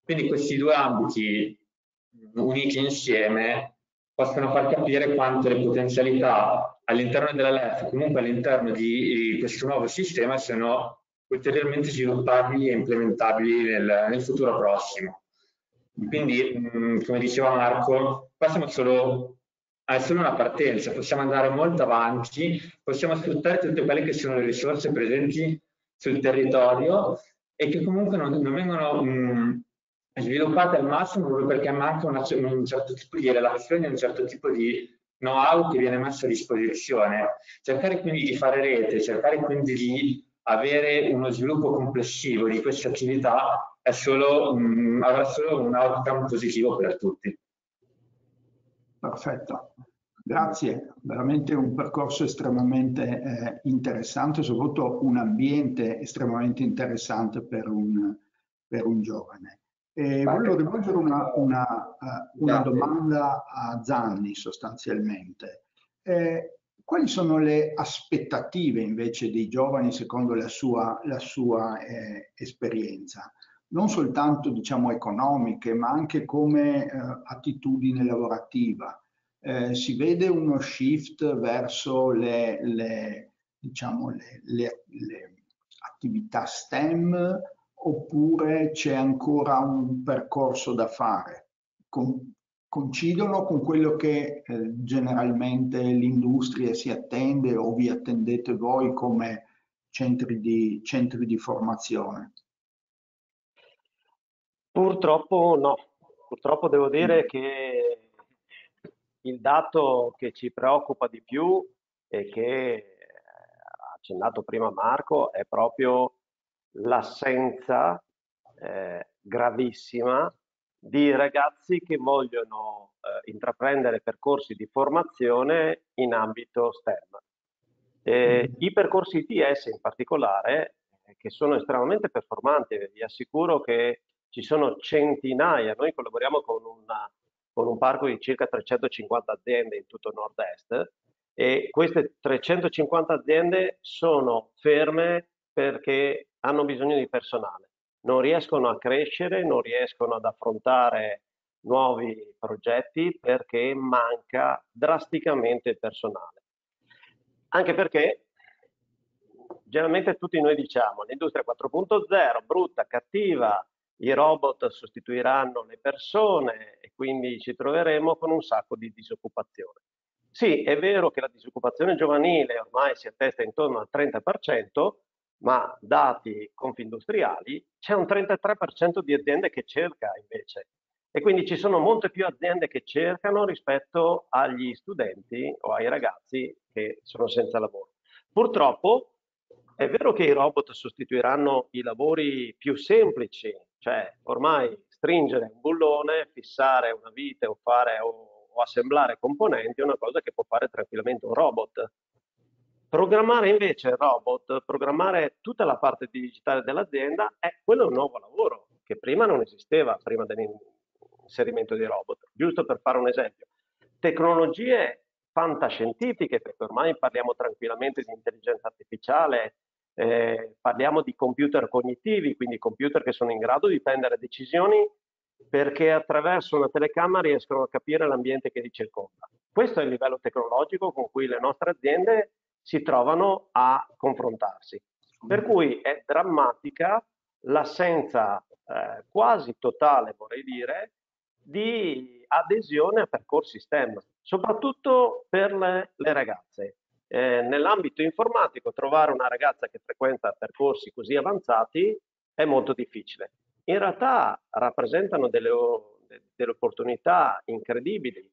Quindi questi due ambiti uniti insieme possono far capire quanto le potenzialità all'interno della LEF, comunque all'interno di questo nuovo sistema, siano ulteriormente sviluppabili e implementabili nel, nel futuro prossimo. Quindi, come diceva Marco, qua siamo solo, è solo una partenza, possiamo andare molto avanti, possiamo sfruttare tutte quelle che sono le risorse presenti sul territorio e che comunque non, non vengono mh, sviluppate al massimo proprio perché manca una, un certo tipo di relazione, un certo tipo di know-how che viene messo a disposizione. Cercare quindi di fare rete, cercare quindi di avere uno sviluppo complessivo di queste attività solo, mh, avrà solo un outcome positivo per tutti. Perfetto. Grazie, veramente un percorso estremamente eh, interessante, soprattutto un ambiente estremamente interessante per un, per un giovane. E volevo rivolgere una, una, uh, una domanda a Zanni sostanzialmente. Eh, quali sono le aspettative invece dei giovani secondo la sua, la sua eh, esperienza? Non soltanto diciamo economiche, ma anche come eh, attitudine lavorativa eh, si vede uno shift verso le, le, diciamo, le, le attività STEM oppure c'è ancora un percorso da fare? Con, coincidono con quello che eh, generalmente l'industria si attende o vi attendete voi come centri di, centri di formazione? Purtroppo no, purtroppo devo dire mm. che il dato che ci preoccupa di più e che ha accennato prima Marco è proprio l'assenza eh, gravissima di ragazzi che vogliono eh, intraprendere percorsi di formazione in ambito STEM. Eh, I percorsi ITS in particolare, eh, che sono estremamente performanti, vi assicuro che ci sono centinaia, noi collaboriamo con una con un parco di circa 350 aziende in tutto il nord-est e queste 350 aziende sono ferme perché hanno bisogno di personale, non riescono a crescere, non riescono ad affrontare nuovi progetti perché manca drasticamente il personale. Anche perché generalmente tutti noi diciamo l'industria 4.0 brutta, cattiva, i robot sostituiranno le persone e quindi ci troveremo con un sacco di disoccupazione. Sì, è vero che la disoccupazione giovanile ormai si attesta intorno al 30%, ma dati confindustriali c'è un 33% di aziende che cerca invece e quindi ci sono molte più aziende che cercano rispetto agli studenti o ai ragazzi che sono senza lavoro. Purtroppo è vero che i robot sostituiranno i lavori più semplici cioè, ormai stringere un bullone, fissare una vite o, fare, o, o assemblare componenti è una cosa che può fare tranquillamente un robot. Programmare invece il robot, programmare tutta la parte digitale dell'azienda, è quello un nuovo lavoro che prima non esisteva, prima dell'inserimento dei robot. Giusto per fare un esempio. Tecnologie fantascientifiche, perché ormai parliamo tranquillamente di intelligenza artificiale, eh, parliamo di computer cognitivi, quindi computer che sono in grado di prendere decisioni perché attraverso una telecamera riescono a capire l'ambiente che li circonda. Questo è il livello tecnologico con cui le nostre aziende si trovano a confrontarsi. Per cui è drammatica l'assenza eh, quasi totale, vorrei dire, di adesione a percorsi STEM, soprattutto per le, le ragazze. Eh, nell'ambito informatico trovare una ragazza che frequenta percorsi così avanzati è molto difficile. In realtà rappresentano delle, delle opportunità incredibili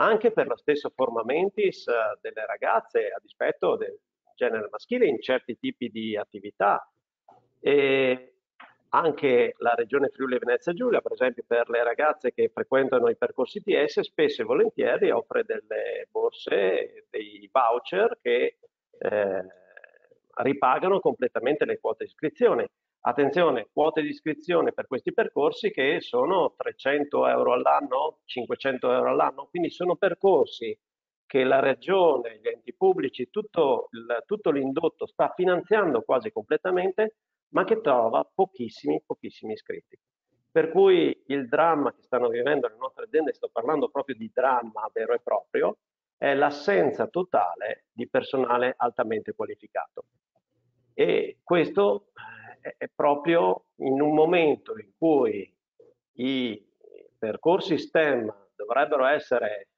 anche per lo stesso forma mentis eh, delle ragazze a dispetto del genere maschile in certi tipi di attività. E anche la regione Friuli Venezia Giulia, per esempio per le ragazze che frequentano i percorsi TS, spesso e volentieri offre delle borse, dei voucher che eh, ripagano completamente le quote di iscrizione. Attenzione, quote di iscrizione per questi percorsi che sono 300 euro all'anno, 500 euro all'anno, quindi sono percorsi che la regione, gli enti pubblici, tutto, il, tutto l'indotto sta finanziando quasi completamente ma che trova pochissimi, pochissimi iscritti. Per cui il dramma che stanno vivendo le nostre aziende, sto parlando proprio di dramma vero e proprio, è l'assenza totale di personale altamente qualificato. E questo eh, è proprio in un momento in cui i, percorsi STEM dovrebbero essere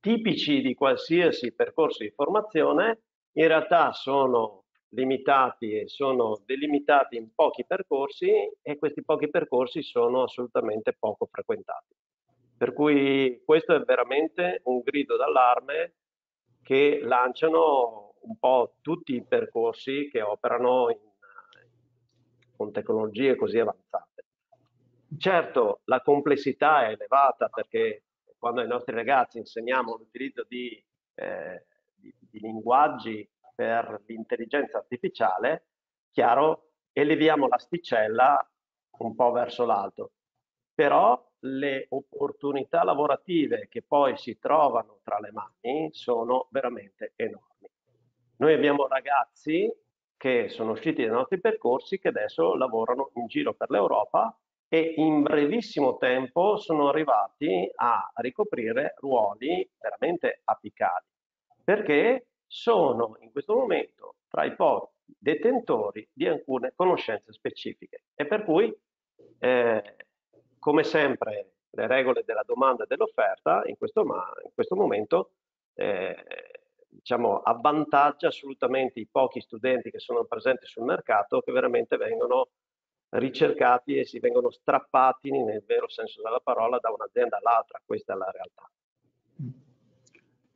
tipici di qualsiasi percorso di formazione, in realtà sono limitati e sono delimitati in pochi percorsi e questi pochi percorsi sono assolutamente poco frequentati. Per cui questo è veramente un grido d'allarme che lanciano un po' tutti i percorsi che operano in, con tecnologie così avanzate. Certo, la complessità è elevata perché quando ai nostri ragazzi insegniamo l'utilizzo di, eh, di, di linguaggi per l'intelligenza artificiale, chiaro, eleviamo l'asticella un po' verso l'alto. Però le opportunità lavorative che poi si trovano tra le mani sono veramente enormi. Noi abbiamo ragazzi che sono usciti dai nostri percorsi che adesso lavorano in giro per l'Europa e in brevissimo tempo sono arrivati a ricoprire ruoli veramente apicali perché sono in questo momento tra i pochi detentori di alcune conoscenze specifiche. E per cui eh, come sempre le regole della domanda e dell'offerta in questo, in questo momento eh, diciamo, avvantaggia assolutamente i pochi studenti che sono presenti sul mercato che veramente vengono ricercati e si vengono strappati nel vero senso della parola da un'azienda all'altra, questa è la realtà.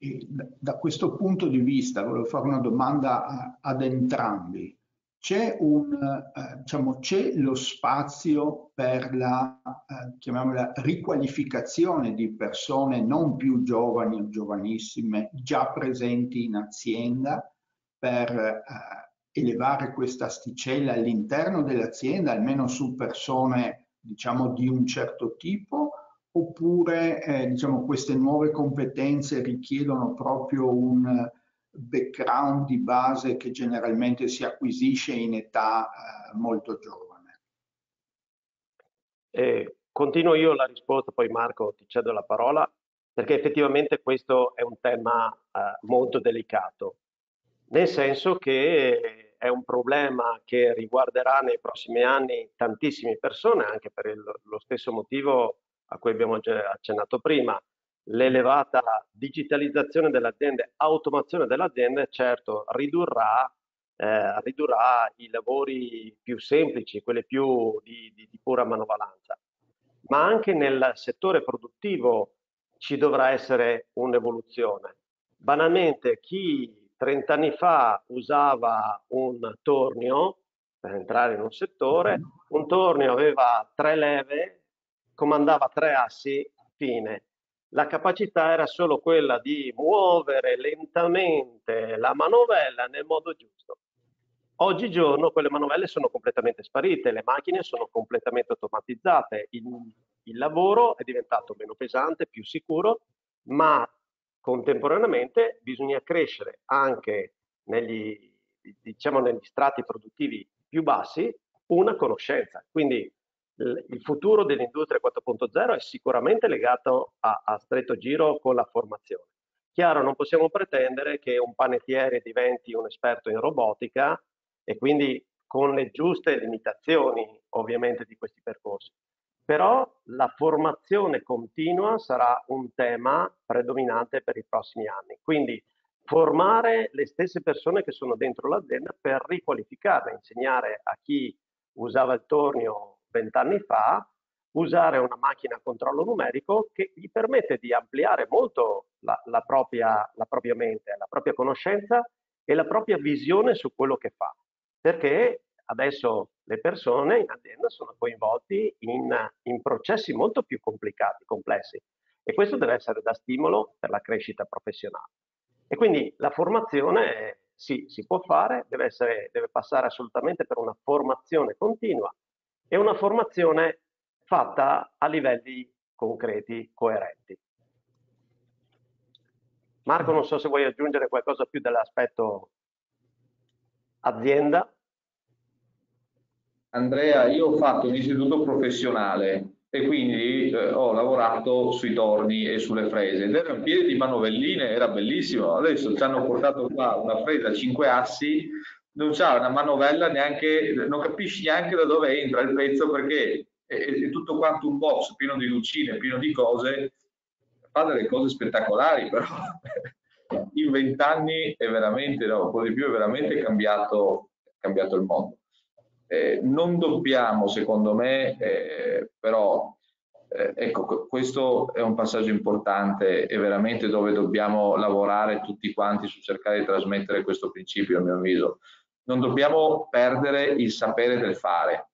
E da questo punto di vista volevo fare una domanda ad entrambi. C'è, un, eh, diciamo, c'è lo spazio per la, eh, chiamiamola, riqualificazione di persone non più giovani o giovanissime già presenti in azienda per eh, elevare questa asticella all'interno dell'azienda, almeno su persone diciamo di un certo tipo, oppure eh, diciamo, queste nuove competenze richiedono proprio un background di base che generalmente si acquisisce in età eh, molto giovane. Eh, continuo io la risposta, poi Marco ti cedo la parola, perché effettivamente questo è un tema eh, molto delicato, nel senso che è un problema che riguarderà nei prossimi anni tantissime persone, anche per il, lo stesso motivo a cui abbiamo accennato prima. L'elevata digitalizzazione delle aziende, automazione delle aziende, certo ridurrà, eh, ridurrà i lavori più semplici, quelli più di, di, di pura manovalanza. Ma anche nel settore produttivo ci dovrà essere un'evoluzione. Banalmente, chi 30 anni fa usava un tornio per entrare in un settore, un tornio aveva tre leve, comandava tre assi, fine. La capacità era solo quella di muovere lentamente la manovella nel modo giusto. Oggigiorno quelle manovelle sono completamente sparite, le macchine sono completamente automatizzate, il, il lavoro è diventato meno pesante, più sicuro, ma Contemporaneamente bisogna crescere anche negli, diciamo, negli strati produttivi più bassi una conoscenza. Quindi il futuro dell'industria 4.0 è sicuramente legato a, a, stretto giro con la formazione. Chiaro, non possiamo pretendere che un panettiere diventi un esperto in robotica e quindi con le giuste limitazioni ovviamente di questi percorsi però la formazione continua sarà un tema predominante per i prossimi anni. Quindi formare le stesse persone che sono dentro l'azienda per riqualificarle, insegnare a chi usava il tornio vent'anni fa, usare una macchina a controllo numerico che gli permette di ampliare molto la, la, propria, la propria mente, la propria conoscenza e la propria visione su quello che fa. Perché adesso le persone in azienda sono coinvolti in, in processi molto più complicati, complessi e questo deve essere da stimolo per la crescita professionale. E quindi la formazione sì, si può fare, deve, essere, deve passare assolutamente per una formazione continua e una formazione fatta a livelli concreti, coerenti. Marco, non so se vuoi aggiungere qualcosa più dell'aspetto azienda. Andrea, io ho fatto un istituto professionale e quindi eh, ho lavorato sui torni e sulle frese ed erano pieni di manovelline, era bellissimo. Adesso ci hanno portato qua una fresa a 5 assi, non c'ha una manovella neanche, non capisci neanche da dove entra il pezzo perché e, e tutto quanto un box pieno di lucine, pieno di cose, fa delle cose spettacolari, però in vent'anni è veramente, no, un po' di più, è veramente cambiato, cambiato il mondo. Eh, non dobbiamo, secondo me, eh, però, eh, ecco, questo è un passaggio importante e veramente dove dobbiamo lavorare tutti quanti su cercare di trasmettere questo principio, a mio avviso. Non dobbiamo perdere il sapere del fare,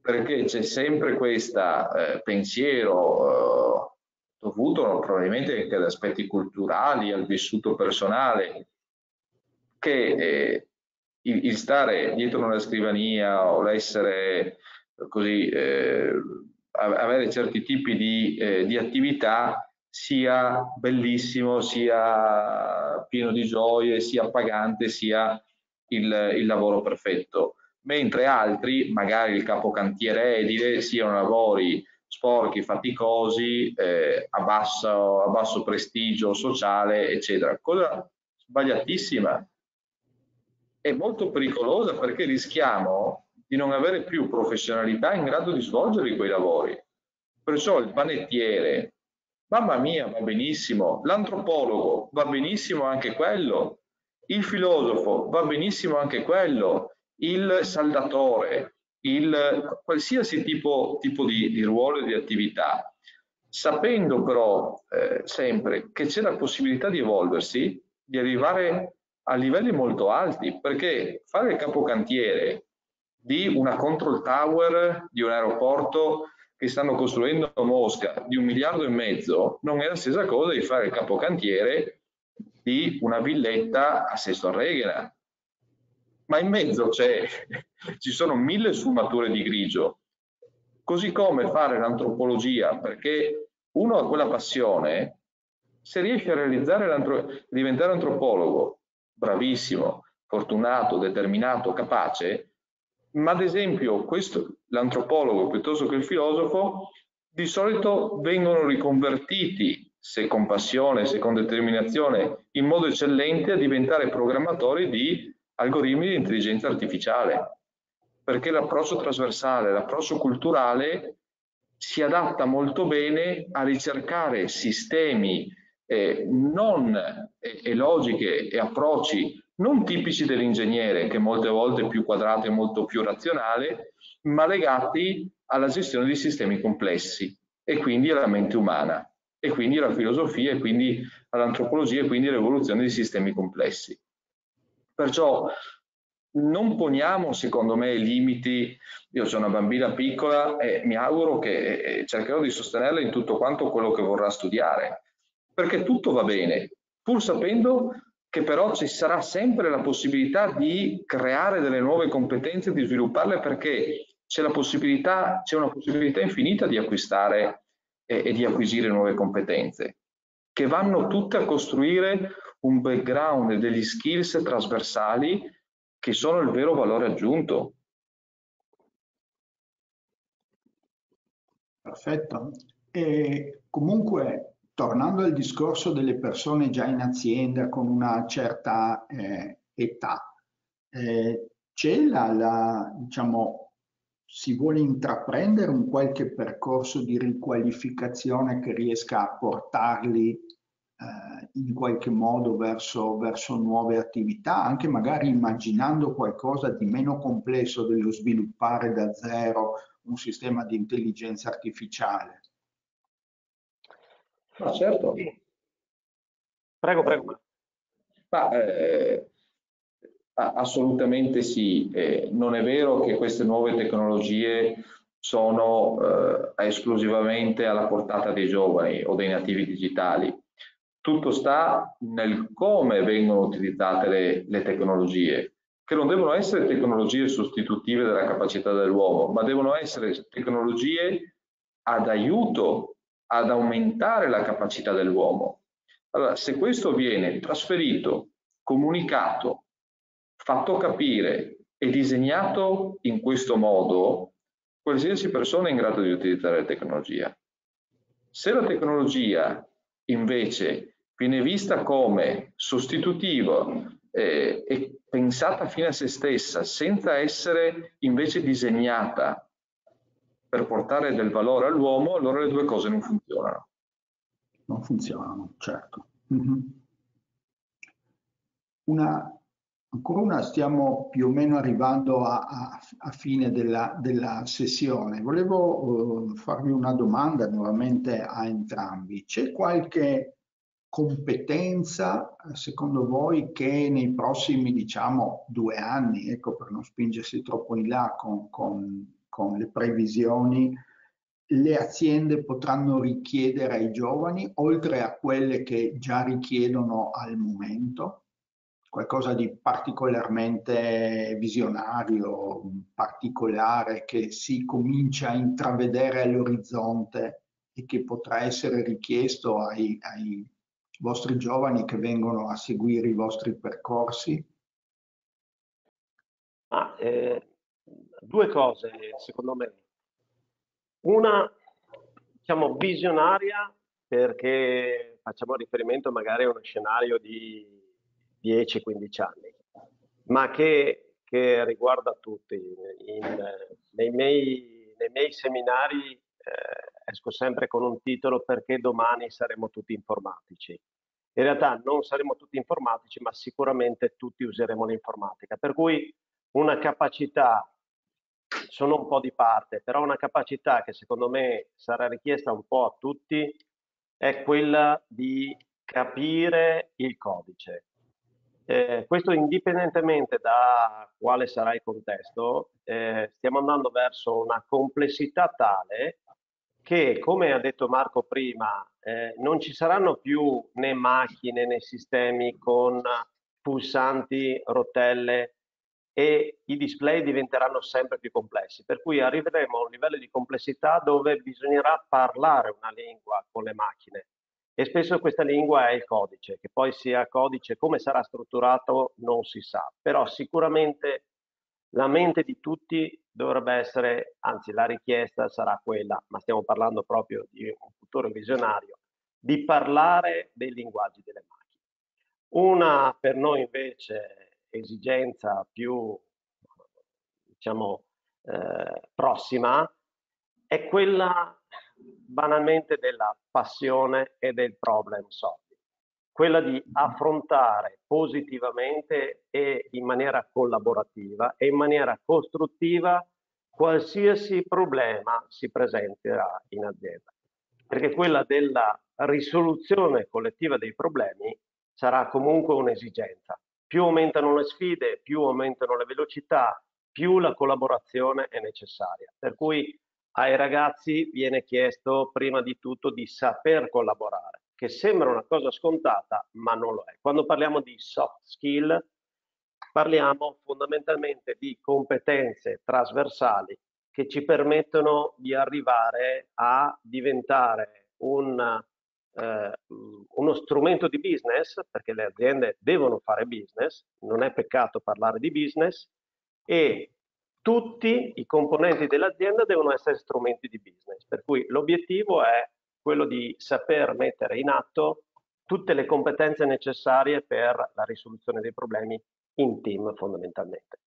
perché c'è sempre questo eh, pensiero eh, dovuto probabilmente anche ad aspetti culturali, al vissuto personale, che eh, il, il, stare dietro una scrivania o l'essere così, eh, avere certi tipi di, eh, di, attività sia bellissimo, sia pieno di gioie, sia appagante, sia il, il lavoro perfetto. Mentre altri, magari il capocantiere edile, siano lavori sporchi, faticosi, eh, a, basso, a basso prestigio sociale, eccetera. Cosa sbagliatissima e molto pericolosa perché rischiamo di non avere più professionalità in grado di svolgere quei lavori. Perciò il panettiere, mamma mia, va benissimo, l'antropologo, va benissimo anche quello, il filosofo, va benissimo anche quello, il saldatore, il qualsiasi tipo, tipo di, di, ruolo e di attività, sapendo però eh, sempre che c'è la possibilità di evolversi, di arrivare a livelli molto alti, perché fare il capocantiere di una control tower di un aeroporto che stanno costruendo a Mosca di un miliardo e mezzo non è la stessa cosa di fare il capocantiere di una villetta a Sesto Reghena ma in mezzo ci sono mille sfumature di grigio. Così come fare l'antropologia, perché uno ha quella passione, se riesce a realizzare diventare antropologo, bravissimo, fortunato, determinato, capace, ma ad esempio l'antropologo piuttosto che il filosofo di solito vengono riconvertiti, se con passione, se con determinazione, in modo eccellente a diventare programmatori di algoritmi di intelligenza artificiale, perché l'approccio trasversale, l'approccio culturale si adatta molto bene a ricercare sistemi eh, non, eh, e logiche e approcci non tipici dell'ingegnere, che molte volte è più quadrato e molto più razionale, ma legati alla gestione di sistemi complessi e quindi alla mente umana, e quindi alla filosofia, e quindi all'antropologia, e quindi all'evoluzione di sistemi complessi. Perciò non poniamo, secondo me, limiti. Io sono una bambina piccola e mi auguro che cercherò di sostenerla in tutto quanto quello che vorrà studiare, perché tutto va bene, pur sapendo che però ci sarà sempre la possibilità di creare delle nuove competenze, di svilupparle perché c'è la possibilità, c'è una possibilità infinita di acquistare e, e di acquisire nuove competenze, che vanno tutte a costruire un background e degli skills trasversali che sono il vero valore aggiunto. Perfetto. E comunque, tornando al discorso delle persone già in azienda con una certa eh, età, eh, c'è la, la, diciamo, si vuole intraprendere un qualche percorso di riqualificazione che riesca a portarli eh, in qualche modo verso, verso nuove attività, anche magari immaginando qualcosa di meno complesso dello sviluppare da zero un sistema di intelligenza artificiale. Ma certo. Prego, prego. Ma, eh, assolutamente sì. Eh, non è vero che queste nuove tecnologie sono eh, esclusivamente alla portata dei giovani o dei nativi digitali tutto sta nel come vengono utilizzate le, le tecnologie, che non devono essere tecnologie sostitutive della capacità dell'uomo, ma devono essere tecnologie ad aiuto, ad aumentare la capacità dell'uomo. Allora, se questo viene trasferito, comunicato, fatto capire e disegnato in questo modo, qualsiasi persona è in grado di utilizzare la tecnologia. Se la tecnologia invece viene vista come sostitutiva eh, e pensata fino a se stessa, senza essere invece disegnata per portare del valore all'uomo, allora le due cose non funzionano. Non funzionano, certo. Mm -hmm. una, ancora una, stiamo più o meno arrivando a, a, a fine della, della, sessione. Volevo uh, farvi una domanda nuovamente a entrambi. C'è qualche competenza, secondo voi, che nei prossimi, diciamo, due anni, ecco, per non spingersi troppo in là con, con, con le previsioni, le aziende potranno richiedere ai giovani, oltre a quelle che già richiedono al momento? Qualcosa di particolarmente visionario, particolare, che si comincia a intravedere all'orizzonte e che potrà essere richiesto ai, ai vostri giovani che vengono a seguire i vostri percorsi? Ah, eh, due cose, secondo me. Una, diciamo, visionaria perché facciamo riferimento magari a uno scenario di 10-15 anni, ma che, che, riguarda tutti. In, nei, miei, nei, miei, seminari eh, esco sempre con un titolo perché domani saremo tutti informatici. In realtà non saremo tutti informatici, ma sicuramente tutti useremo l'informatica. Per cui una capacità sono un po' di parte, però una capacità che secondo me sarà richiesta un po' a tutti è quella di capire il codice. Eh, questo indipendentemente da quale sarà il contesto, eh, stiamo andando verso una complessità tale che, come ha detto Marco prima, eh, non ci saranno più né macchine né sistemi con pulsanti, rotelle e i display diventeranno sempre più complessi, per cui arriveremo a un livello di complessità dove bisognerà parlare una lingua con le macchine e spesso questa lingua è il codice, che poi sia codice come sarà strutturato non si sa, però sicuramente la mente di tutti dovrebbe essere, anzi la richiesta sarà quella, ma stiamo parlando proprio di un futuro visionario, di parlare dei linguaggi delle macchine. Una per noi invece esigenza più, diciamo, eh, prossima è quella banalmente della passione e del problem solving, quella di affrontare positivamente e in maniera collaborativa e in maniera costruttiva qualsiasi problema si presenterà in azienda, perché quella della risoluzione collettiva dei problemi sarà comunque un'esigenza. Più aumentano le sfide, più aumentano le velocità, più la collaborazione è necessaria. Per cui ai ragazzi viene chiesto prima di tutto di saper collaborare, che sembra una cosa scontata, ma non lo è. Quando parliamo di soft skill, parliamo fondamentalmente di competenze trasversali che ci permettono di arrivare a diventare un eh, uno strumento di business, perché le aziende devono fare business, non è peccato parlare di business, e tutti i componenti dell'azienda devono essere strumenti di business, per cui l'obiettivo è quello di saper mettere in atto tutte le competenze necessarie per la risoluzione dei problemi in team fondamentalmente.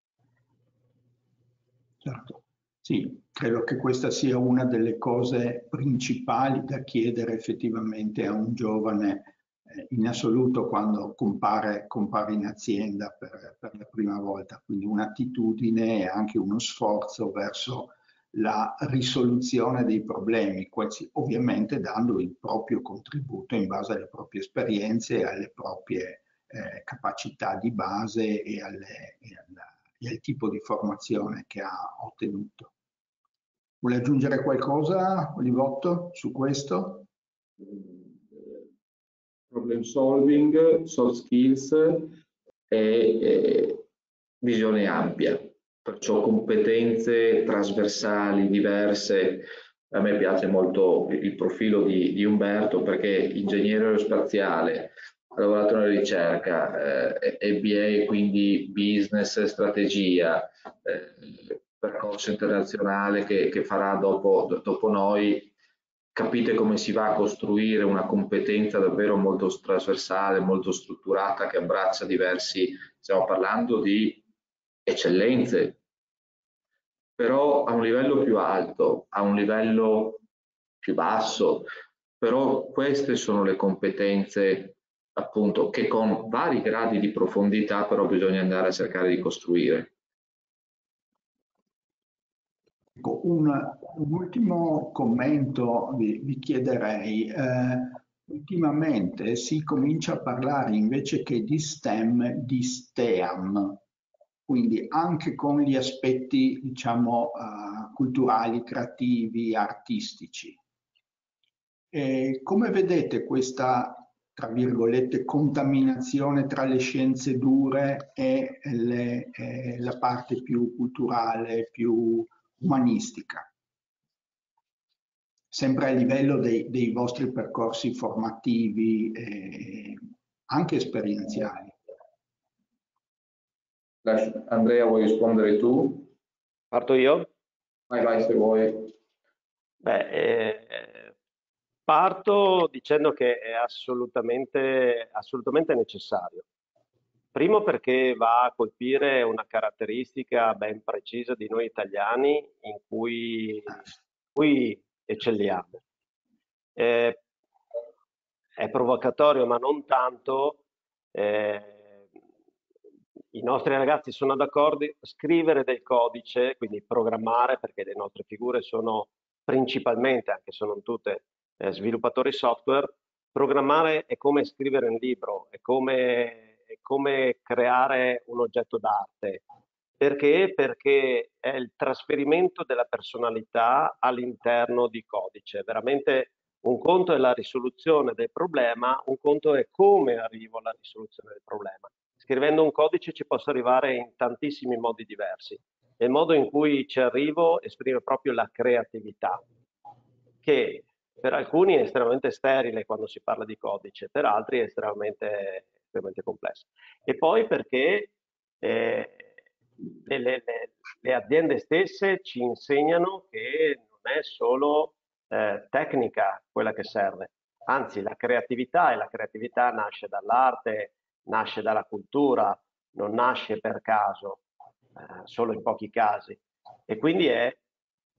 Certo. Sì, credo che questa sia una delle cose principali da chiedere effettivamente a un giovane in assoluto quando compare, compare in azienda per, per, la prima volta, quindi un'attitudine e anche uno sforzo verso la risoluzione dei problemi, ovviamente dando il proprio contributo in base alle proprie esperienze alle proprie eh, capacità di base e, alle, e alla, e al tipo di formazione che ha ottenuto. Vuole aggiungere qualcosa, Olivotto, su questo? Problem solving, soft skills e, e visione ampia, perciò competenze trasversali, diverse. A me piace molto il profilo di, di Umberto perché ingegnere aerospaziale, ha lavorato nella ricerca, eh, MBA, quindi business, strategia, eh, percorso internazionale che, che farà dopo, dopo, noi, capite come si va a costruire una competenza davvero molto trasversale, molto strutturata, che abbraccia diversi, stiamo parlando di eccellenze però a un livello più alto, a un livello più basso, però queste sono le competenze appunto che con vari gradi di profondità però bisogna andare a cercare di costruire. Ecco, un, un ultimo commento vi, vi chiederei. Eh, ultimamente si comincia a parlare invece che di STEM di STEAM, quindi anche con gli aspetti diciamo uh, culturali, creativi, artistici. E come vedete questa tra virgolette contaminazione tra le scienze dure e le, eh, la parte più culturale, più umanistica? Sempre a livello dei, dei vostri percorsi formativi, eh, anche esperienziali. Andrea, vuoi rispondere tu? Parto io? Vai, vai se vuoi. Beh, eh, parto dicendo che è assolutamente, assolutamente necessario. Primo perché va a colpire una caratteristica ben precisa di noi italiani in cui, cui eccelliamo. Eh, è provocatorio ma non tanto. Eh, i nostri ragazzi sono d'accordo, scrivere del codice, quindi programmare, perché le nostre figure sono principalmente, anche se non tutte, eh, sviluppatori software, programmare è come scrivere un libro, è come, è come creare un oggetto d'arte. Perché? Perché è il trasferimento della personalità all'interno di codice. Veramente un conto è la risoluzione del problema, un conto è come arrivo alla risoluzione del problema scrivendo un codice ci posso arrivare in tantissimi modi diversi. Il modo in cui ci arrivo esprime proprio la creatività, che per alcuni è estremamente sterile quando si parla di codice, per altri è estremamente, estremamente complessa. E poi perché eh, le, le, le, aziende stesse ci insegnano che non è solo eh, tecnica quella che serve, anzi la creatività e la creatività nasce dall'arte, nasce dalla cultura, non nasce per caso, eh, solo in pochi casi, e quindi è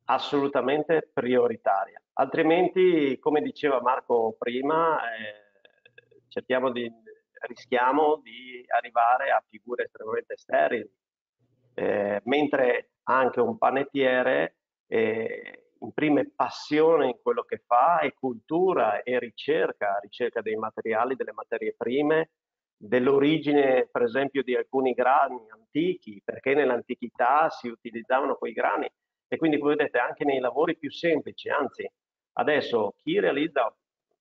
assolutamente prioritaria. Altrimenti, come diceva Marco prima, eh, cerchiamo di, rischiamo di arrivare a figure estremamente sterili, eh, mentre anche un panettiere eh, imprime passione in quello che fa e cultura e ricerca, ricerca dei materiali, delle materie prime, dell'origine, per esempio, di alcuni grani antichi, perché nell'antichità si utilizzavano quei grani. E quindi come vedete anche nei lavori più semplici, anzi adesso chi realizza,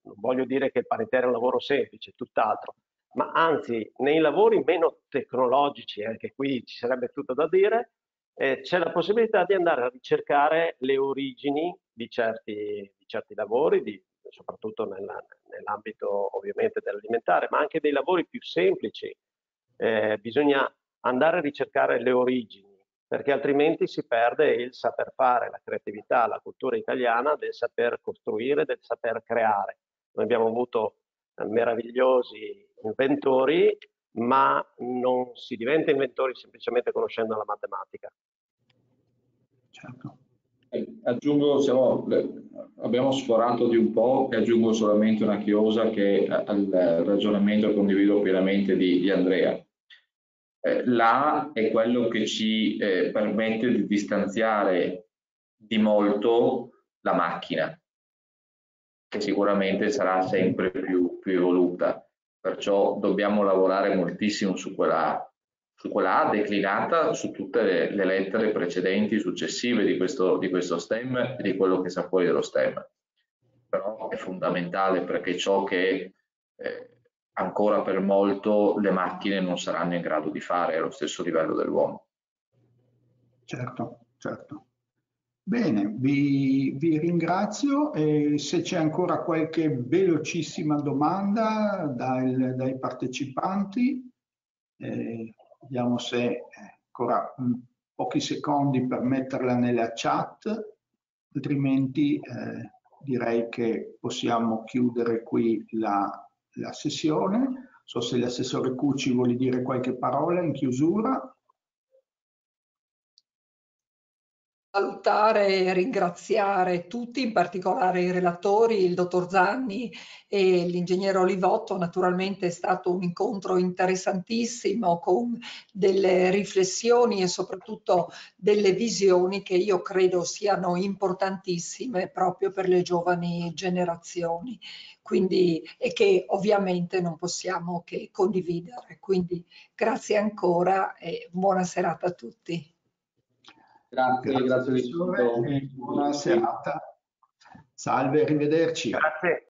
non voglio dire che il panettiere è un lavoro semplice, tutt'altro, ma anzi nei lavori meno tecnologici, anche qui ci sarebbe tutto da dire, eh, c'è la possibilità di andare a ricercare le origini di certi, di certi lavori, di, soprattutto nella, nell'ambito ovviamente dell'alimentare, ma anche dei lavori più semplici. Eh, bisogna andare a ricercare le origini, perché altrimenti si perde il saper fare, la creatività, la cultura italiana del saper costruire, del saper creare. Noi abbiamo avuto eh, meravigliosi inventori, ma non si diventa inventori semplicemente conoscendo la matematica. Certo. Aggiungo, siamo, abbiamo sforato di un po' e aggiungo solamente una chiosa che al ragionamento condivido pienamente di, di Andrea. Eh, L'A è quello che ci eh, permette di distanziare di molto la macchina, che sicuramente sarà sempre più, più evoluta, perciò dobbiamo lavorare moltissimo su quella su quella A declinata su tutte le, le lettere precedenti, successive di questo, di questo stem e di quello che sta fuori dallo stem. Però è fondamentale perché ciò che eh, ancora per molto le macchine non saranno in grado di fare allo stesso livello dell'uomo. Certo, certo. Bene, vi, vi ringrazio e se c'è ancora qualche velocissima domanda dai, dai partecipanti, eh, Vediamo se ancora pochi secondi per metterla nella chat, altrimenti eh, direi che possiamo chiudere qui la, la sessione. So se l'assessore Cucci vuole dire qualche parola in chiusura. Salutare e ringraziare tutti, in particolare i relatori, il dottor Zanni e l'ingegnere Olivotto. Naturalmente è stato un incontro interessantissimo con delle riflessioni e soprattutto delle visioni che io credo siano importantissime proprio per le giovani generazioni. Quindi, e che ovviamente non possiamo che condividere. Quindi grazie ancora e buona serata a tutti. Grazie, grazie, grazie buona serata. Salve, arrivederci. Grazie.